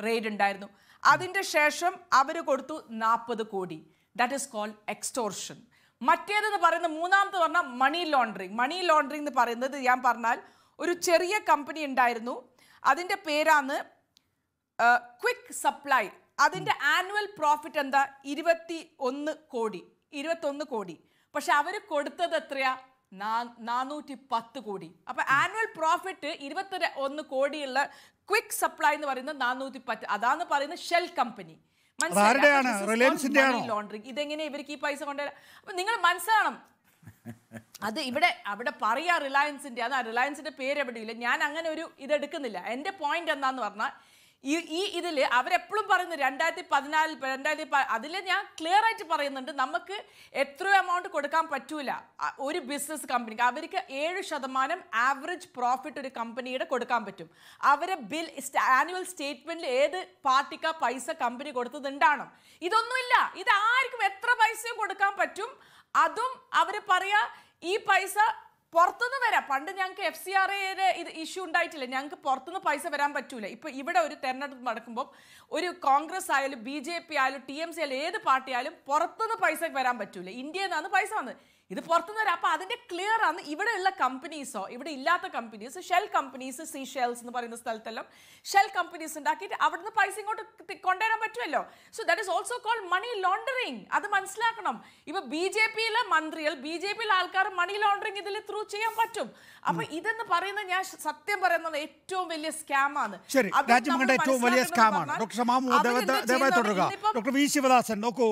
റെയ്ഡ് ഉണ്ടായിരുന്നു. അതിന്റെ ശേഷം അവർ കൊടുത്തു നാൽപ്പത് കോടി. ദാറ്റ് ഇസ് കോൾഡ് എക്സ്റ്റോർഷൻ മറ്റേതെന്ന് പറയുന്നത് മൂന്നാമത് പറഞ്ഞാൽ മണി ലോണ്ടറിങ് മണി ലോണ്ടറിങ് എന്ന് പറയുന്നത് ഞാൻ പറഞ്ഞാൽ ഒരു ചെറിയ കമ്പനി ഉണ്ടായിരുന്നു. അതിന്റെ പേരാണ് ക്വിക്ക് സപ്ലൈ അതിന്റെ ആനുവൽ പ്രോഫിറ്റ് എന്താ? ഇരുപത്തി ഒന്ന് കോടി. ഇരുപത്തൊന്ന് കോടി. പക്ഷെ അവർ കൊടുത്തത് എത്രയാ? നാനൂറ്റി പത്ത് കോടി. അപ്പൊ ആനുവൽ പ്രോഫിറ്റ് ഇരുപത്തി ഒന്ന് കോടിയുള്ള ക്വിക്ക് സപ്ലൈ എന്ന് പറയുന്നത് നാനൂറ്റി പത്ത് അതാന്ന് പറയുന്നത് ഷെൽ കമ്പനി മനസ്സിലായി? ലോണ്ടറിങ് ഇതെങ്ങനെ ഇവർക്ക് ഈ പൈസ കൊണ്ടുവരാം? അപ്പൊ നിങ്ങൾ മനസ്സിലാണം അത് ഇവിടെ അവിടെ പറയാ റിലയൻസിന്റെ അത് ആ റിലയൻസിന്റെ പേര് എവിടെയില്ല. ഞാൻ അങ്ങനെ ഒരു ഇതെടുക്കുന്നില്ല എന്റെ പോയിന്റ് എന്താന്ന് പറഞ്ഞാൽ ഈ ഈ ഇതിൽ അവരെപ്പോഴും പറയുന്നു രണ്ടായിരത്തി പതിനാലിൽ രണ്ടായിരത്തി അതിൽ ഞാൻ ക്ലിയർ ആയിട്ട് പറയുന്നുണ്ട് നമുക്ക് എത്ര എമൗണ്ട് കൊടുക്കാൻ പറ്റൂല. ഒരു ബിസിനസ് കമ്പനിക്ക് അവർക്ക് ഏഴ് ശതമാനം ആവറേജ് പ്രോഫിറ്റ് ഒരു കമ്പനിയുടെ കൊടുക്കാൻ പറ്റും. അവരെ ബിൽ ആനുവൽ സ്റ്റേറ്റ്മെന്റിൽ ഏത് പാർട്ടിക്ക് പൈസ കമ്പനി കൊടുത്തത് ഉണ്ടാവണം. ഇതൊന്നുമില്ല. ഇത് ആർക്കും എത്ര പൈസയും കൊടുക്കാൻ പറ്റും. അതും അവർ പറയാ ഈ പൈസ പുറത്തുനിന്ന് വരാം. പണ്ട് ഞങ്ങൾക്ക് എഫ് സി ആർ എയുടെ ഇത് ഇഷ്യൂ ഉണ്ടായിട്ടില്ല. ഞങ്ങൾക്ക് പുറത്തുനിന്ന് പൈസ വരാൻ പറ്റൂല. ഇപ്പൊ ഇവിടെ ഒരു തെരഞ്ഞെടുപ്പ് നടക്കുമ്പോൾ ഒരു കോൺഗ്രസ് ആയാലും ബി ജെ പി ആയാലും ടി എം സി ആയാലും ഏത് പാർട്ടി ആയാലും പുറത്തുനിന്ന് പൈസ വരാൻ പറ്റൂല. ഇന്ത്യയിൽ നിന്നാണ് പൈസ വന്നത്. ഇത് പുറത്തുനിന്ന് വരാം. അപ്പൊ അതിന്റെ ക്ലിയർ ആണ് ഇവിടെയുള്ള കമ്പനീസോ ഇവിടെ ഇല്ലാത്ത companies shell companies Seychelles എന്ന് പറയുന്ന സ്ഥലത്തെല്ലാം ഷെൽ കമ്പനീസ് ഉണ്ടാക്കിയിട്ട് അവിടുന്ന് പൈസ ഇങ്ങോട്ട് കൊണ്ടുവരാൻ പറ്റുമല്ലോ. So that is also called money laundering അത് മനസ്സിലാക്കണം. ഇപ്പൊ ബി ജെ പിയിലെ മന്ത്രികൾ ബി ജെ പിയിലെ ആൾക്കാർ മണി ലോണ്ടറിങ് ഇതിൽ ത്രൂ ചെയ്യാൻ പറ്റും. അപ്പൊ ഇതെന്ന് പറയുന്നത് ഞാൻ സത്യം പറയുന്നത് ഏറ്റവും വലിയ സ്കാം ആണ് ശരി അത് രാജ്യം കണ്ട ഏറ്റവും വലിയ സ്കാമാണ്. ഡോക്ടർ ഷമാമു അവരെന്ത് ദയവായി തുടരുക. ഡോക്ടർ വി ശിവദാസൻ നോക്കൂ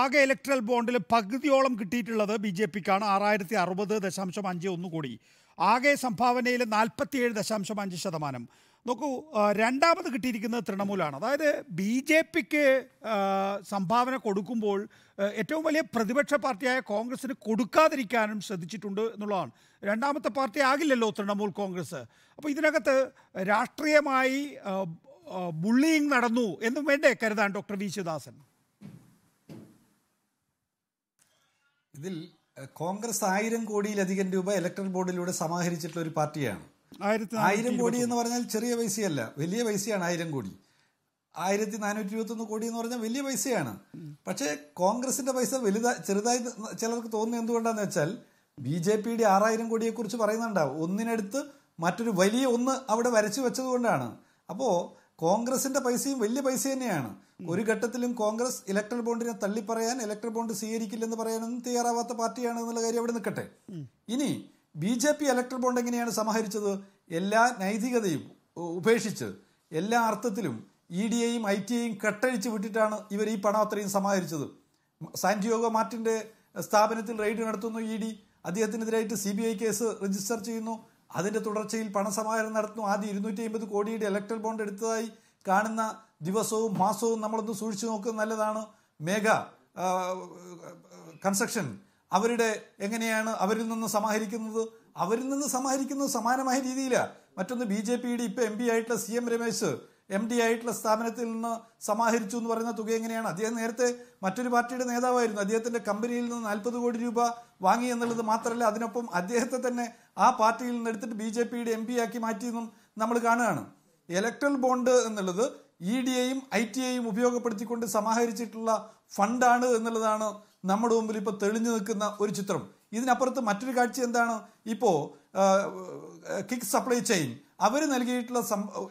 ആകെ ഇലക്ട്രൽ ബോണ്ടിൽ പകുതിയോളം കിട്ടിയിട്ടുള്ളത് ബി ജെ പിക്കാണ്. ആറായിരത്തി അറുപത് ദശാംശം അഞ്ച് ഒന്ന് കോടി. ആകെ സംഭാവനയിൽ നാൽപ്പത്തിയേഴ് ദശാംശം അഞ്ച് ശതമാനം. നോക്കൂ രണ്ടാമത് കിട്ടിയിരിക്കുന്നത് തൃണമൂലാണ്. അതായത് ബി ജെ പിക്ക് സംഭാവന കൊടുക്കുമ്പോൾ ഏറ്റവും വലിയ പ്രതിപക്ഷ പാർട്ടിയായ കോൺഗ്രസിന് കൊടുക്കാതിരിക്കാനും ശ്രദ്ധിച്ചിട്ടുണ്ട് എന്നുള്ളതാണ്. രണ്ടാമത്തെ പാർട്ടി ആകില്ലല്ലോ തൃണമൂൽ കോൺഗ്രസ്. അപ്പോൾ ഇതിനകത്ത് രാഷ്ട്രീയമായി ബുള്ളിങ് നടന്നു എന്നും വേണ്ടേ കരുതാൻ ഡോക്ടർ വി ശിവദാസൻ? ഇതിൽ കോൺഗ്രസ് ആയിരം കോടിയിലധികം രൂപ ഇലക്ട്രൽ ബോർഡിലൂടെ സമാഹരിച്ചിട്ടുള്ള ഒരു പാർട്ടിയാണ്. ആയിരം കോടി എന്ന് പറഞ്ഞാൽ ചെറിയ പൈസയല്ല വലിയ പൈസയാണ് ആയിരം കോടി. ആയിരത്തി നാനൂറ്റി ഇരുപത്തൊന്ന് കോടി എന്ന് പറഞ്ഞാൽ വലിയ പൈസയാണ്. പക്ഷേ കോൺഗ്രസിന്റെ പൈസ വലുതാ ചെറുതായി ചിലർക്ക് തോന്നുന്നത് എന്തുകൊണ്ടാന്ന് വെച്ചാൽ ബി ജെ പിയുടെ ആറായിരം കോടിയെ കുറിച്ച് പറയുന്നുണ്ടാവും. ഒന്നിനടുത്ത് മറ്റൊരു വലിയ ഒന്ന് അവിടെ വരച്ചു വെച്ചത് കൊണ്ടാണ് അപ്പോ കോൺഗ്രസിന്റെ പൈസയും വലിയ പൈസ തന്നെയാണ്. ഒരു ഘട്ടത്തിലും കോൺഗ്രസ് ഇലക്ട്രൽ ബോണ്ടിനെ തള്ളിപ്പറയാൻ ഇലക്ട്രൽ ബോണ്ട് സ്വീകരിക്കില്ലെന്ന് പറയാനൊന്നും തയ്യാറാവാത്ത പാർട്ടിയാണ് എന്നുള്ള കാര്യം അവിടെ നിൽക്കട്ടെ. ഇനി B J P electoral bond എങ്ങനെയാണ് സമാഹരിച്ചത്? എല്ലാ നൈതികതയും ഉപേക്ഷിച്ച് എല്ലാ അർത്ഥത്തിലും ഇ ഡി എയും ഐ ടി എയും കെട്ടഴിച്ച് വിട്ടിട്ടാണ് ഇവർ ഈ പണം അത്രയും സമാഹരിച്ചത്. സാന്റിയോഗോ മാർട്ടിന്റെ സ്ഥാപനത്തിൽ റെയ്ഡ് നടത്തുന്നു E D. അദ്ദേഹത്തിനെതിരായിട്ട് C B I case register ചെയ്യുന്നു. അതിന്റെ തുടർച്ചയിൽ പണസമാഹരണം നടത്തുന്നു. ആദ്യം ഇരുന്നൂറ്റി അമ്പത് കോടിയുടെ ഇലക്ട്രൽ ബോണ്ട് എടുത്തതായി കാണുന്ന ദിവസവും മാസവും നമ്മളൊന്ന് സൂക്ഷിച്ചു നോക്കുന്നത് നല്ലതാണ്. മേഘ കൺസ്ട്രക്ഷൻ അവരുടെ എങ്ങനെയാണ് അവരിൽ നിന്ന് സമാഹരിക്കുന്നത്? അവരിൽ നിന്ന് സമാഹരിക്കുന്നത് സമാനമായ രീതിയിലാണ് മറ്റൊന്ന് ബി ജെ പിയുടെ ഇപ്പൊ എം പി ആയിട്ടുള്ള C M Ramesh M D ആയിട്ടുള്ള സ്ഥാപനത്തിൽ നിന്ന് സമാഹരിച്ചു എന്ന് പറയുന്ന തുക എങ്ങനെയാണ്? അദ്ദേഹം നേരത്തെ മറ്റൊരു പാർട്ടിയുടെ നേതാവായിരുന്നു. അദ്ദേഹത്തിന്റെ കമ്പനിയിൽ നിന്ന് നാൽപ്പത് കോടി രൂപ വാങ്ങി എന്നുള്ളത് മാത്രമല്ല അതിനൊപ്പം അദ്ദേഹത്തെ തന്നെ ആ പാർട്ടിയിൽ നിന്ന് എടുത്തിട്ട് ബി ജെ പിയുടെ എം പി ആക്കി മാറ്റിയെന്നും നമ്മൾ കാണുകയാണ്. ഇലക്ട്രൽ ബോണ്ട് എന്നുള്ളത് ഇ ഡി എയും ഐ ടി എയും ഉപയോഗപ്പെടുത്തിക്കൊണ്ട് സമാഹരിച്ചിട്ടുള്ള ഫണ്ടാണ് എന്നുള്ളതാണ് നമ്മുടെ മുമ്പിൽ ഇപ്പോൾ തെളിഞ്ഞു നിൽക്കുന്ന ഒരു ചിത്രം. ഇതിനപ്പുറത്ത് മറ്റൊരു കാഴ്ച എന്താണ്? ഇപ്പോൾ കിക്ക് സപ്ലൈ ചെയിൻ. അവർ നൽകിയിട്ടുള്ള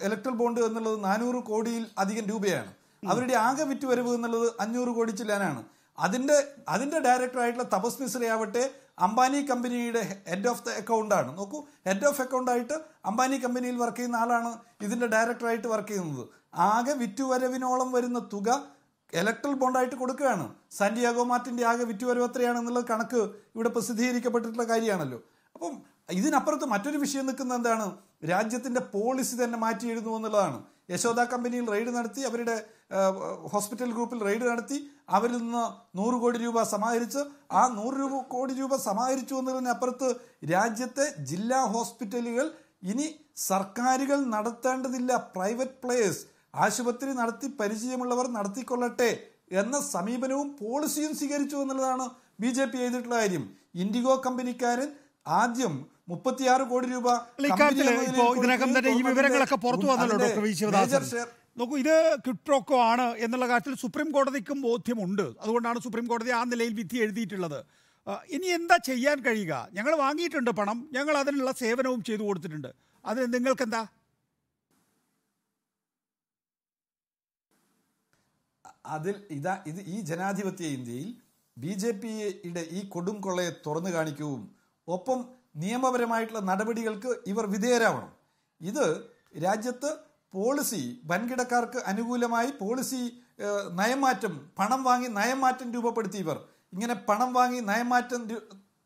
ഇലക്ട്രൽ ബോണ്ട് എന്നുള്ളത് നാനൂറ് കോടിയിൽ അധികം രൂപയാണ്. അവരുടെ ആകെ വിറ്റുവരവ് എന്നുള്ളത് അഞ്ഞൂറ് കോടി ചില്ലാനാണ്. അതിന്റെ അതിന്റെ ഡയറക്ടറായിട്ടുള്ള തപസ് മിശ്രയാവട്ടെ അംബാനി കമ്പനിയുടെ ഹെഡ് ഓഫ് ദ അക്കൗണ്ട് ആണ്. നോക്കൂ ഹെഡ് ഓഫ് അക്കൗണ്ട് ആയിട്ട് അംബാനി കമ്പനിയിൽ വർക്ക് ചെയ്യുന്ന ആളാണ് ഇതിന്റെ ഡയറക്ടറായിട്ട് വർക്ക് ചെയ്യുന്നത്. ആകെ വിറ്റുവരവിനോളം വരുന്ന തുക ഇലക്ട്രൽ ബോണ്ടായിട്ട് കൊടുക്കുകയാണ്. സാന്റിയാഗോ മാറ്റിന്റെ ആകെ വിറ്റുവരവ് എത്രയാണെന്നുള്ള കണക്ക് ഇവിടെ പ്രസിദ്ധീകരിക്കപ്പെട്ടിട്ടുള്ള കാര്യമാണല്ലോ. അപ്പം ഇതിനപ്പുറത്ത് മറ്റൊരു വിഷയം നിൽക്കുന്നത് എന്താണ്? രാജ്യത്തിന്റെ പോളിസി തന്നെ മാറ്റി എഴുതുന്നു എന്നുള്ളതാണ്. യശോദ കമ്പനിയിൽ റെയ്ഡ് നടത്തി അവരുടെ ഹോസ്പിറ്റൽ ഗ്രൂപ്പിൽ റെയ്ഡ് നടത്തി അവരിൽ നിന്ന് നൂറ് കോടി രൂപ സമാഹരിച്ച്. ആ നൂറ് രൂപ കോടി രൂപ സമാഹരിച്ചു എന്നതിനപ്പുറത്ത് രാജ്യത്തെ ജില്ലാ ഹോസ്പിറ്റലുകൾ ഇനി സർക്കാരുകൾ നടത്തേണ്ടതില്ല. പ്രൈവറ്റ് പ്ലേയേഴ്സ് ആശുപത്രി നടത്തി പരിചയമുള്ളവർ നടത്തിക്കൊള്ളട്ടെ എന്ന സമീപനവും പോളിസിയും സ്വീകരിച്ചു എന്നുള്ളതാണ് ബി ജെ പി ചെയ്തിട്ടുള്ള കാര്യം. ഇൻഡിഗോ കമ്പനിക്കാരൻ ആദ്യം മുപ്പത്തിയാറ് കോടി രൂപ ഇതിനകം തന്നെ ഈ വിവരങ്ങളൊക്കെ പുറത്തു വന്നല്ലോ ഡോക്ടർ വി ശിവദാസൻ. നോക്കൂ ഇത് ക്വിപ്രോക്കോ ആണ് എന്നുള്ള കാര്യത്തിൽ സുപ്രീം കോടതിക്കും ബോധ്യമുണ്ട്. അതുകൊണ്ടാണ് സുപ്രീം കോടതി ആ നിലയിൽ വിധി എഴുതിയിട്ടുള്ളത്. ഇനി എന്താ ചെയ്യാൻ കഴിയുക? ഞങ്ങൾ വാങ്ങിയിട്ടുണ്ട് പണം. ഞങ്ങൾ അതിനുള്ള സേവനവും ചെയ്തു കൊടുത്തിട്ടുണ്ട്. അതിന് നിങ്ങൾക്ക് അതിൽ ഇതാ ഇത് ഈ ജനാധിപത്യ ഇന്ത്യയിൽ ബി ജെ പിയുടെ ഈ കൊടും കൊള്ളയെ തുറന്നു കാണിക്കുകയും ഒപ്പം നിയമപരമായിട്ടുള്ള നടപടികൾക്ക് ഇവർ വിധേയരാവണം. ഇത് രാജ്യത്ത് പോളിസി വൻകിടക്കാർക്ക് അനുകൂലമായി പോളിസി നയംമാറ്റം പണം വാങ്ങി നയമാറ്റം രൂപപ്പെടുത്തി ഇവർ. ഇങ്ങനെ പണം വാങ്ങി നയമാറ്റം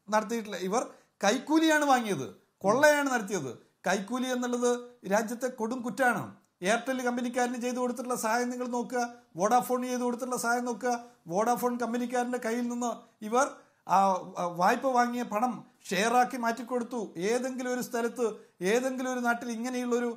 നടത്തിയിട്ടുള്ള ഇവർ കൈക്കൂലിയാണ് വാങ്ങിയത്. കൊള്ളയാണ് നടത്തിയത്. കൈക്കൂലി എന്നുള്ളത് രാജ്യത്തെ കൊടും കുറ്റാണ്. എയർടെൽ കമ്പനിക്കാരന് ചെയ്തു കൊടുത്തിട്ടുള്ള സഹായം നിങ്ങൾ നോക്കുക. വോഡാഫോൺ ചെയ്തു കൊടുത്തിട്ടുള്ള സഹായം നോക്കുക. വോഡാഫോൺ കമ്പനിക്കാരന്റെ കയ്യിൽ നിന്ന് ഇവർ ആ വായ്പ വാങ്ങിയ പണം ഷെയറാക്കി മാറ്റിക്കൊടുത്തു. ഏതെങ്കിലും ഒരു സ്ഥലത്ത് ഏതെങ്കിലും ഒരു നാട്ടിൽ ഇങ്ങനെയുള്ള ഒരു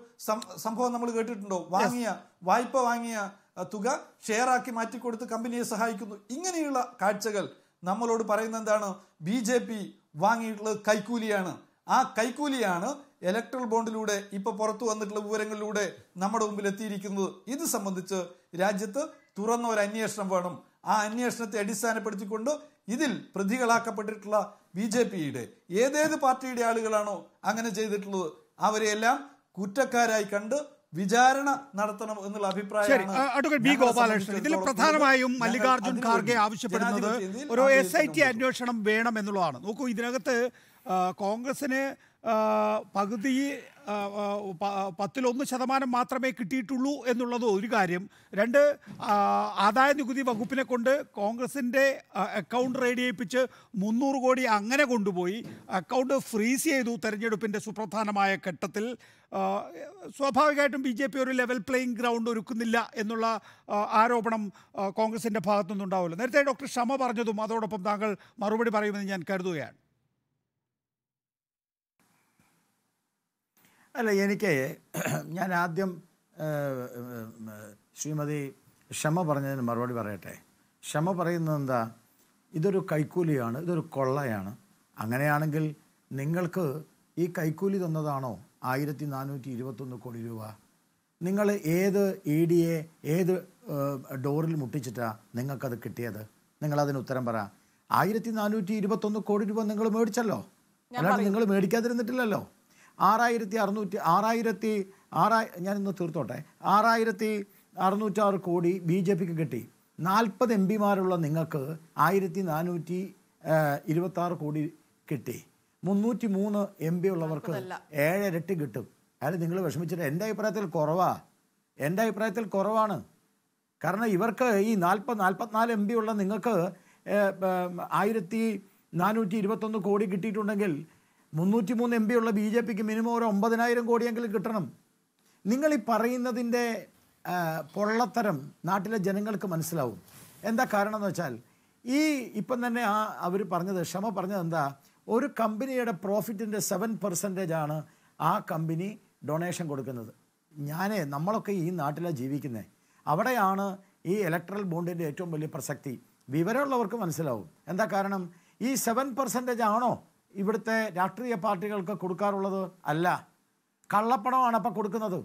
സംഭവം നമ്മൾ കേട്ടിട്ടുണ്ടോ? വാങ്ങിയ വായ്പ വാങ്ങിയ തുക ഷെയറാക്കി മാറ്റിക്കൊടുത്ത് കമ്പനിയെ സഹായിക്കുന്നു. ഇങ്ങനെയുള്ള കാഴ്ചകൾ നമ്മളോട് പറയുന്ന എന്താണ്? ബി ജെ പി വാങ്ങിയിട്ടുള്ളത് കൈക്കൂലിയാണ്. ആ കൈക്കൂലിയാണ് ഇലക്ട്രൽ ബോണ്ടിലൂടെ ഇപ്പൊ പുറത്തു വന്നിട്ടുള്ള വിവരങ്ങളിലൂടെ നമ്മുടെ മുമ്പിൽ എത്തിയിരിക്കുന്നത് ഇത് സംബന്ധിച്ച് രാജ്യത്ത് തുറന്ന ഒരു അന്വേഷണം വേണം ആ അന്വേഷണത്തെ അടിസ്ഥാനപ്പെടുത്തിക്കൊണ്ട് ഇതിൽ പ്രതികളാക്കപ്പെട്ടിട്ടുള്ള ബി ജെ പിയുടെ ഏതേത് പാർട്ടിയുടെ ആളുകളാണോ അങ്ങനെ ചെയ്തിട്ടുള്ളത് അവരെയെല്ലാം കുറ്റക്കാരായി കണ്ട് വിചാരണ നടത്തണം എന്നുള്ള അഭിപ്രായം അഭിപ്രായമാണ് ബി ഗോപാലകൃഷ്ണൻ ഇതിൽ പ്രധാനമായും. മല്ലികാർജുൻ ഖാർഗെ ആവശ്യപ്പെടുന്നത് ഒരു എസ് ഐ ടി അന്വേഷണം വേണം എന്നുള്ളതാണ് നോക്കൂ ഇതിനകത്ത് കോൺഗ്രസിന് പകുതി പത്തിലൊന്ന് ശതമാനം മാത്രമേ കിട്ടിയിട്ടുള്ളൂ എന്നുള്ളത് ഒരു കാര്യം. രണ്ട് ആദായ നികുതി വകുപ്പിനെ കൊണ്ട് കോൺഗ്രസിന്റെ അക്കൗണ്ട് റെഡി ചെയ്യിപ്പിച്ച് മുന്നൂറ് കോടി അങ്ങനെ കൊണ്ടുപോയി. അക്കൗണ്ട് ഫ്രീസ് ചെയ്തു തെരഞ്ഞെടുപ്പിന്റെ സുപ്രധാനമായ ഘട്ടത്തിൽ. സ്വാഭാവികമായിട്ടും ബി ജെ പി ഒരു ലെവൽ പ്ലേയിങ് ഗ്രൗണ്ട് ഒരുക്കുന്നില്ല എന്നുള്ള ആരോപണം കോൺഗ്രസിന്റെ ഭാഗത്തുനിന്നുണ്ടാവില്ല. നേരത്തെ ഡോക്ടർ ക്ഷമ പറഞ്ഞതും അതോടൊപ്പം താങ്കൾ മറുപടി പറയുമെന്ന് ഞാൻ കരുതുകയാണ്. അല്ല എനിക്ക് ഞാൻ ആദ്യം ശ്രീമതി ക്ഷമ പറഞ്ഞതിന് മറുപടി പറയട്ടെ. ക്ഷമ പറയുന്നത് എന്താ? ഇതൊരു കൈക്കൂലിയാണ് ഇതൊരു കൊള്ളയാണ്. അങ്ങനെയാണെങ്കിൽ നിങ്ങൾക്ക് ഈ കൈക്കൂലി തന്നതാണോ? ആയിരത്തി നാനൂറ്റി ഇരുപത്തൊന്ന് കോടി രൂപ. നിങ്ങൾ ഏത് ഇ ഡിയെ ഏത് ഡോറിൽ മുട്ടിച്ചിട്ടാ നിങ്ങൾക്കത് കിട്ടിയത്? നിങ്ങളതിന് ഉത്തരം പറ. ആയിരത്തി നാനൂറ്റി ഇരുപത്തൊന്ന് കോടി രൂപ നിങ്ങൾ മേടിച്ചല്ലോ. അല്ലാണ്ട് നിങ്ങൾ മേടിക്കാതിരുന്നിട്ടില്ലല്ലോ. ആറായിരത്തി അറുന്നൂറ്റി ആറായിരത്തി ആറായി ഞാനിന്ന് തീർത്തോട്ടെ. ആറായിരത്തി അറുന്നൂറ്റാറ് കോടി ബി ജെ പിക്ക് കിട്ടി. നാൽപ്പത് എം പിമാരുള്ള നിങ്ങൾക്ക് ആയിരത്തി നാനൂറ്റി ഇരുപത്താറ് കോടി കിട്ടി. മുന്നൂറ്റി മൂന്ന് എം പി ഉള്ളവർക്ക് ഏഴരട്ടി കിട്ടും. അയാൾ നിങ്ങൾ വിഷമിച്ചിട്ട് എന്റെ അഭിപ്രായത്തിൽ കുറവാ. എന്റെ അഭിപ്രായത്തിൽ കുറവാണ്. കാരണം ഇവർക്ക് ഈ നാൽപ്പത് നാൽപ്പത്തിനാല് എം പി ഉള്ള നിങ്ങൾക്ക് ആയിരത്തി നാനൂറ്റി ഇരുപത്തൊന്ന് കോടി കിട്ടിയിട്ടുണ്ടെങ്കിൽ മുന്നൂറ്റി മൂന്ന് എം പി ഉള്ള ബി ജെ പിക്ക് മിനിമം ഒരു ഒമ്പതിനായിരം കോടിയെങ്കിലും കിട്ടണം. നിങ്ങൾ ഈ പറയുന്നതിന്റെ പൊള്ളത്തരം നാട്ടിലെ ജനങ്ങൾക്ക് മനസ്സിലാവും. എന്താ കാരണം എന്ന് വെച്ചാൽ ഈ ഇപ്പം തന്നെ ആ അവർ പറഞ്ഞത് ക്ഷമ പറഞ്ഞത് എന്താ? ഒരു കമ്പനിയുടെ പ്രോഫിറ്റിന്റെ സെവൻ പെർസെന്റേജ് ആണ് ആ കമ്പനി ഡൊണേഷൻ കൊടുക്കുന്നത്. ഞാൻ നമ്മളൊക്കെ ഈ നാട്ടിലാണ് ജീവിക്കുന്നത് അവിടെയാണ് ഈ ഇലക്ട്രൽ ബോണ്ടിന്റെ ഏറ്റവും വലിയ പ്രസക്തി. വിവരമുള്ളവർക്ക് മനസ്സിലാവും. എന്താ കാരണം? ഈ സെവൻ പെർസെന്റേജ് ആണോ ഇവിടുത്തെ രാഷ്ട്രീയ പാർട്ടികൾക്ക് കൊടുക്കാറുള്ളത് അല്ല. കള്ളപ്പണമാണ് അപ്പം കൊടുക്കുന്നത്.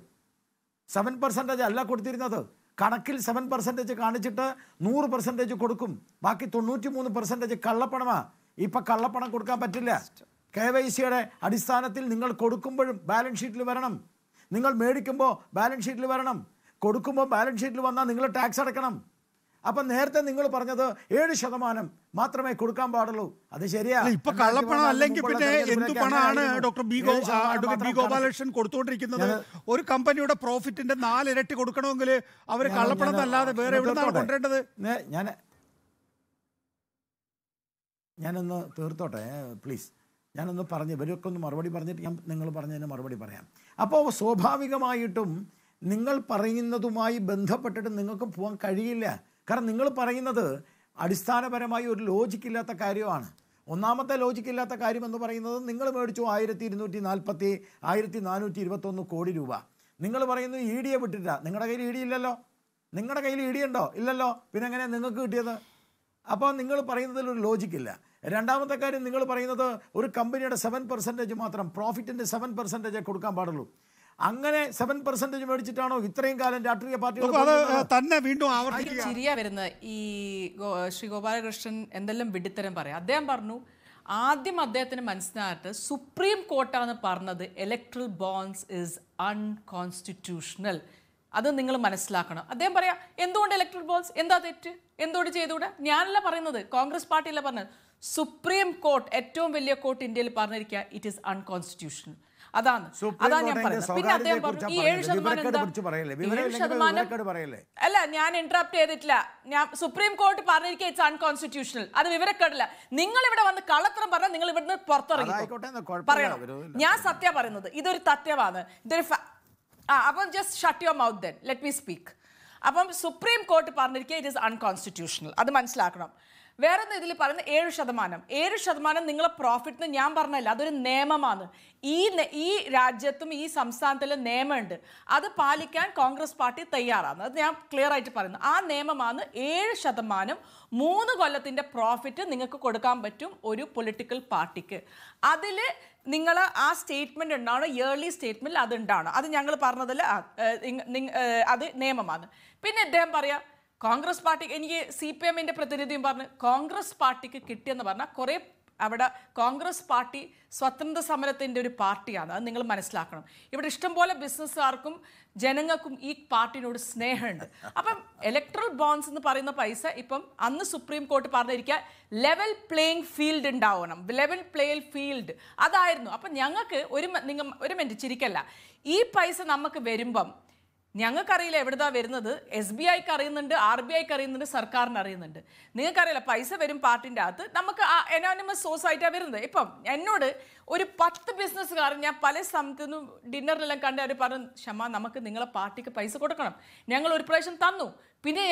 സെവൻ പെർസെന്റേജ് അല്ല കൊടുത്തിരുന്നത്. കണക്കിൽ സെവൻ പെർസെന്റേജ് കാണിച്ചിട്ട് നൂറ് പെർസെന്റേജ് കൊടുക്കും. ബാക്കി തൊണ്ണൂറ്റി മൂന്ന് പെർസെന്റേജ് കള്ളപ്പണമാണ് ഇപ്പം കള്ളപ്പണം കൊടുക്കാൻ പറ്റില്ല. കെ വൈ സിയുടെ അടിസ്ഥാനത്തിൽ നിങ്ങൾ കൊടുക്കുമ്പോഴും ബാലൻസ് ഷീറ്റിൽ വരണം. നിങ്ങൾ മേടിക്കുമ്പോൾ ബാലൻസ് ഷീറ്റിൽ വരണം. കൊടുക്കുമ്പോൾ ബാലൻസ് ഷീറ്റിൽ വന്നാൽ നിങ്ങൾ ടാക്സ് അടക്കണം. അപ്പം നേരത്തെ നിങ്ങൾ പറഞ്ഞത് ഏഴ് ശതമാനം മാത്രമേ കൊടുക്കാൻ പാടുള്ളൂ. അത് ശരിയാ. ഇപ്പൊ കള്ളപ്പണം അല്ലെങ്കിൽ പിന്നെ എന്ത് പണമാണ് doctor B advocate B Gopalakrishnan കൊടുത്തുകൊണ്ടിരിക്കുന്നത് ഒരു കമ്പനിയുടെ പ്രോഫിറ്റിന്റെ നാലിരട്ടി കൊടുക്കണമെങ്കിൽ അവർ കള്ളപ്പണം അല്ലാതെ വേറെ എവിടുന്നാണ് കൊണ്ടുവരേണ്ടത്? ഞാൻ ഞാനൊന്ന് തീർത്തോട്ടെ പ്ലീസ്. ഞാനൊന്ന് പറഞ്ഞ് ഇവരൊക്കെ ഒന്ന് മറുപടി പറഞ്ഞിട്ട് ഞാൻ നിങ്ങൾ പറഞ്ഞതിന് മറുപടി പറയാം. അപ്പോൾ സ്വാഭാവികമായിട്ടും നിങ്ങൾ പറയുന്നതുമായി ബന്ധപ്പെട്ടിട്ട് നിങ്ങൾക്ക് പോകാൻ കഴിയില്ല. കാരണം നിങ്ങൾ പറയുന്നത് അടിസ്ഥാനപരമായി ഒരു ലോജിക്കില്ലാത്ത കാര്യമാണ്. ഒന്നാമത്തെ ലോജിക്കില്ലാത്ത കാര്യം എന്ന് പറയുന്നത് നിങ്ങൾ മേടിച്ചു ആയിരത്തി ഇരുന്നൂറ്റി നാൽപ്പത്തി ആയിരത്തി നാനൂറ്റി ഇരുപത്തൊന്ന് കോടി രൂപ. നിങ്ങൾ പറയുന്നു ഇ ഡിയെ വിട്ടില്ല നിങ്ങളുടെ കയ്യിൽ ഇ ഡി ഇല്ലല്ലോ. നിങ്ങളുടെ കയ്യിൽ ഇ ഡി ഉണ്ടോ? ഇല്ലല്ലോ. പിന്നെ എങ്ങനെയാണ് നിങ്ങൾക്ക് കിട്ടിയത്? അപ്പോൾ നിങ്ങൾ പറയുന്നതിൽ ഒരു ലോജിക്കില്ല. രണ്ടാമത്തെ കാര്യം നിങ്ങൾ പറയുന്നത് ഒരു കമ്പനിയുടെ സെവൻ പെർസെന്റേജ് മാത്രം പ്രോഫിറ്റിന്റെ സെവൻ പെർസെന്റേജേ കൊടുക്കാൻ പാടുള്ളൂ. അങ്ങനെ സെവൻ പെർസെന്റേജ് മേടിച്ചിട്ടാണോ ഇത്രയും കാലം രാഷ്ട്രീയ പാർട്ടികൾ തന്നെ വീണ്ടും ചിരിയാ വരുന്നത്. ഈ ശ്രീ ഗോപാലകൃഷ്ണൻ എന്തെല്ലാം വിടിത്തരം പറയാം. അദ്ദേഹം പറഞ്ഞു ആദ്യം അദ്ദേഹത്തിന് മനസ്സിലായിട്ട് സുപ്രീം കോർട്ടാണ് പറഞ്ഞത് ഇലക്ട്രൽ ബോൺസ് ഇസ് അൺകോൺസ്റ്റിറ്റ്യൂഷണൽ അത് നിങ്ങൾ മനസ്സിലാക്കണം. അദ്ദേഹം പറയാം എന്തുകൊണ്ട് ഇലക്ട്രൽ ബോൺസ് എന്താ തെറ്റ്? എന്തുകൊണ്ട് ചെയ്തുകൂടെ? ഞാനല്ല പറയുന്നത് കോൺഗ്രസ് പാർട്ടിയല്ല പറഞ്ഞത്. സുപ്രീം കോർട്ട് ഏറ്റവും വലിയ കോർട്ട് ഇന്ത്യയിൽ പറഞ്ഞിരിക്കുക ഇറ്റ് ഇസ് അൺകോൺസ്റ്റിറ്റ്യൂഷണൽ അതാണ്. അതാണ് ഞാൻ പറയുന്നത്. പിന്നെ അദ്ദേഹം പറഞ്ഞു ഈ ഏഴ്. ശതമാനം ഏഴ് ശതമാനം അല്ല ഞാൻ ഇന്ററപ്റ്റ് ചെയ്തിട്ടില്ല. ഞാൻ സുപ്രീം കോടതി പറഞ്ഞിരിക്കുക ഇറ്റ്സ് അൺകോൺസ്റ്റിറ്റ്യൂഷണൽ അത് വിവരക്കേടില്ല. നിങ്ങൾ ഇവിടെ വന്ന് കള്ളത്തരം പറഞ്ഞാൽ നിങ്ങൾ ഇവിടുന്ന് പുറത്തിറങ്ങി പറയണം. ഞാൻ സത്യ പറയുന്നത്. ഇതൊരു തത്യമാണ് ഇതൊരു ആ അപ്പം just shut your mouth then let me speak അപ്പം സുപ്രീം കോർട്ട് പറഞ്ഞിരിക്കുക ഇറ്റ് ഇസ് അൺകോൺസ്റ്റിറ്റ്യൂഷണൽ അത് മനസ്സിലാക്കണം. വേറെ ഇതിൽ പറയുന്ന ഏഴ് ശതമാനം. ഏഴ് ശതമാനം നിങ്ങളെ പ്രോഫിറ്റ് എന്ന് ഞാൻ പറഞ്ഞല്ല അതൊരു നിയമമാണ്. ഈ ഈ രാജ്യത്തും ഈ സംസ്ഥാനത്തിലും നിയമമുണ്ട്. അത് പാലിക്കാൻ കോൺഗ്രസ് പാർട്ടി തയ്യാറാണ്. അത് ഞാൻ ക്ലിയർ ആയിട്ട് പറയുന്നു. ആ നിയമമാണ് ഏഴ് ശതമാനം മൂന്ന് കൊല്ലത്തിന്റെ പ്രോഫിറ്റ് നിങ്ങൾക്ക് കൊടുക്കാൻ പറ്റും ഒരു പൊളിറ്റിക്കൽ പാർട്ടിക്ക്. അതിൽ നിങ്ങൾ ആ സ്റ്റേറ്റ്മെന്റ് ഉണ്ടാവണം ഇയർലി സ്റ്റേറ്റ്മെന്റിൽ അത് ഉണ്ടാവണം. അത് ഞങ്ങൾ പറഞ്ഞതിൽ അത് നിയമമാണ്. പിന്നെ അദ്ദേഹം പറയാ കോൺഗ്രസ് പാർട്ടി എനിക്ക് സി പി എമ്മിന്റെ പ്രതിനിധിയും പറഞ്ഞ് കോൺഗ്രസ് പാർട്ടിക്ക് കിട്ടിയെന്ന് പറഞ്ഞാൽ കുറേ അവിടെ കോൺഗ്രസ് പാർട്ടി സ്വതന്ത്ര സമരത്തിന്റെ ഒരു പാർട്ടിയാണ് അത് നിങ്ങൾ മനസ്സിലാക്കണം. ഇവിടെ ഇഷ്ടംപോലെ ബിസിനസ്സുകാർക്കും ജനങ്ങൾക്കും ഈ പാർട്ടിനോട് സ്നേഹമുണ്ട്. അപ്പം ഇലക്ട്രൽ ബോൺസ് എന്ന് പറയുന്ന പൈസ ഇപ്പം അന്ന് സുപ്രീം കോർട്ട് പറഞ്ഞിരിക്കുക ലെവൽ പ്ലേയിങ് ഫീൽഡ് ഉണ്ടാവണം. ലെവൽ പ്ലേ ഫീൽഡ് അതായിരുന്നു. അപ്പം ഞങ്ങൾക്ക് ഒരു നിങ്ങൾ ഒരു മിനിറ്റ് ചിരിക്കല്ല. ഈ പൈസ നമുക്ക് വരുമ്പം ഞങ്ങൾക്കറിയില്ല എവിടുന്നാ വരുന്നത്. എസ് ബി ഐക്ക് അറിയുന്നുണ്ട് ആർ ബി ഐക്ക് അറിയുന്നുണ്ട് സർക്കാരിന് അറിയുന്നുണ്ട്. നിങ്ങൾക്കറിയില്ല പൈസ വരും പാർട്ടിന്റെ അകത്ത്. നമുക്ക് ആ എനോണിമസ് സോഴ്സ് ആയിട്ടാണ് വരുന്നത്. ഇപ്പം എന്നോട് ഒരു പത്ത് ബിസിനസ്സുകാരൻ ഞാൻ പല സ്ഥലത്തുനിന്നും ഡിന്നറിലെല്ലാം കണ്ട് അവർ പറഞ്ഞു ക്ഷമ നമുക്ക് നിങ്ങളെ പാർട്ടിക്ക് പൈസ കൊടുക്കണം. ഞങ്ങൾ ഒരു പ്രാവശ്യം തന്നു. പിന്നെ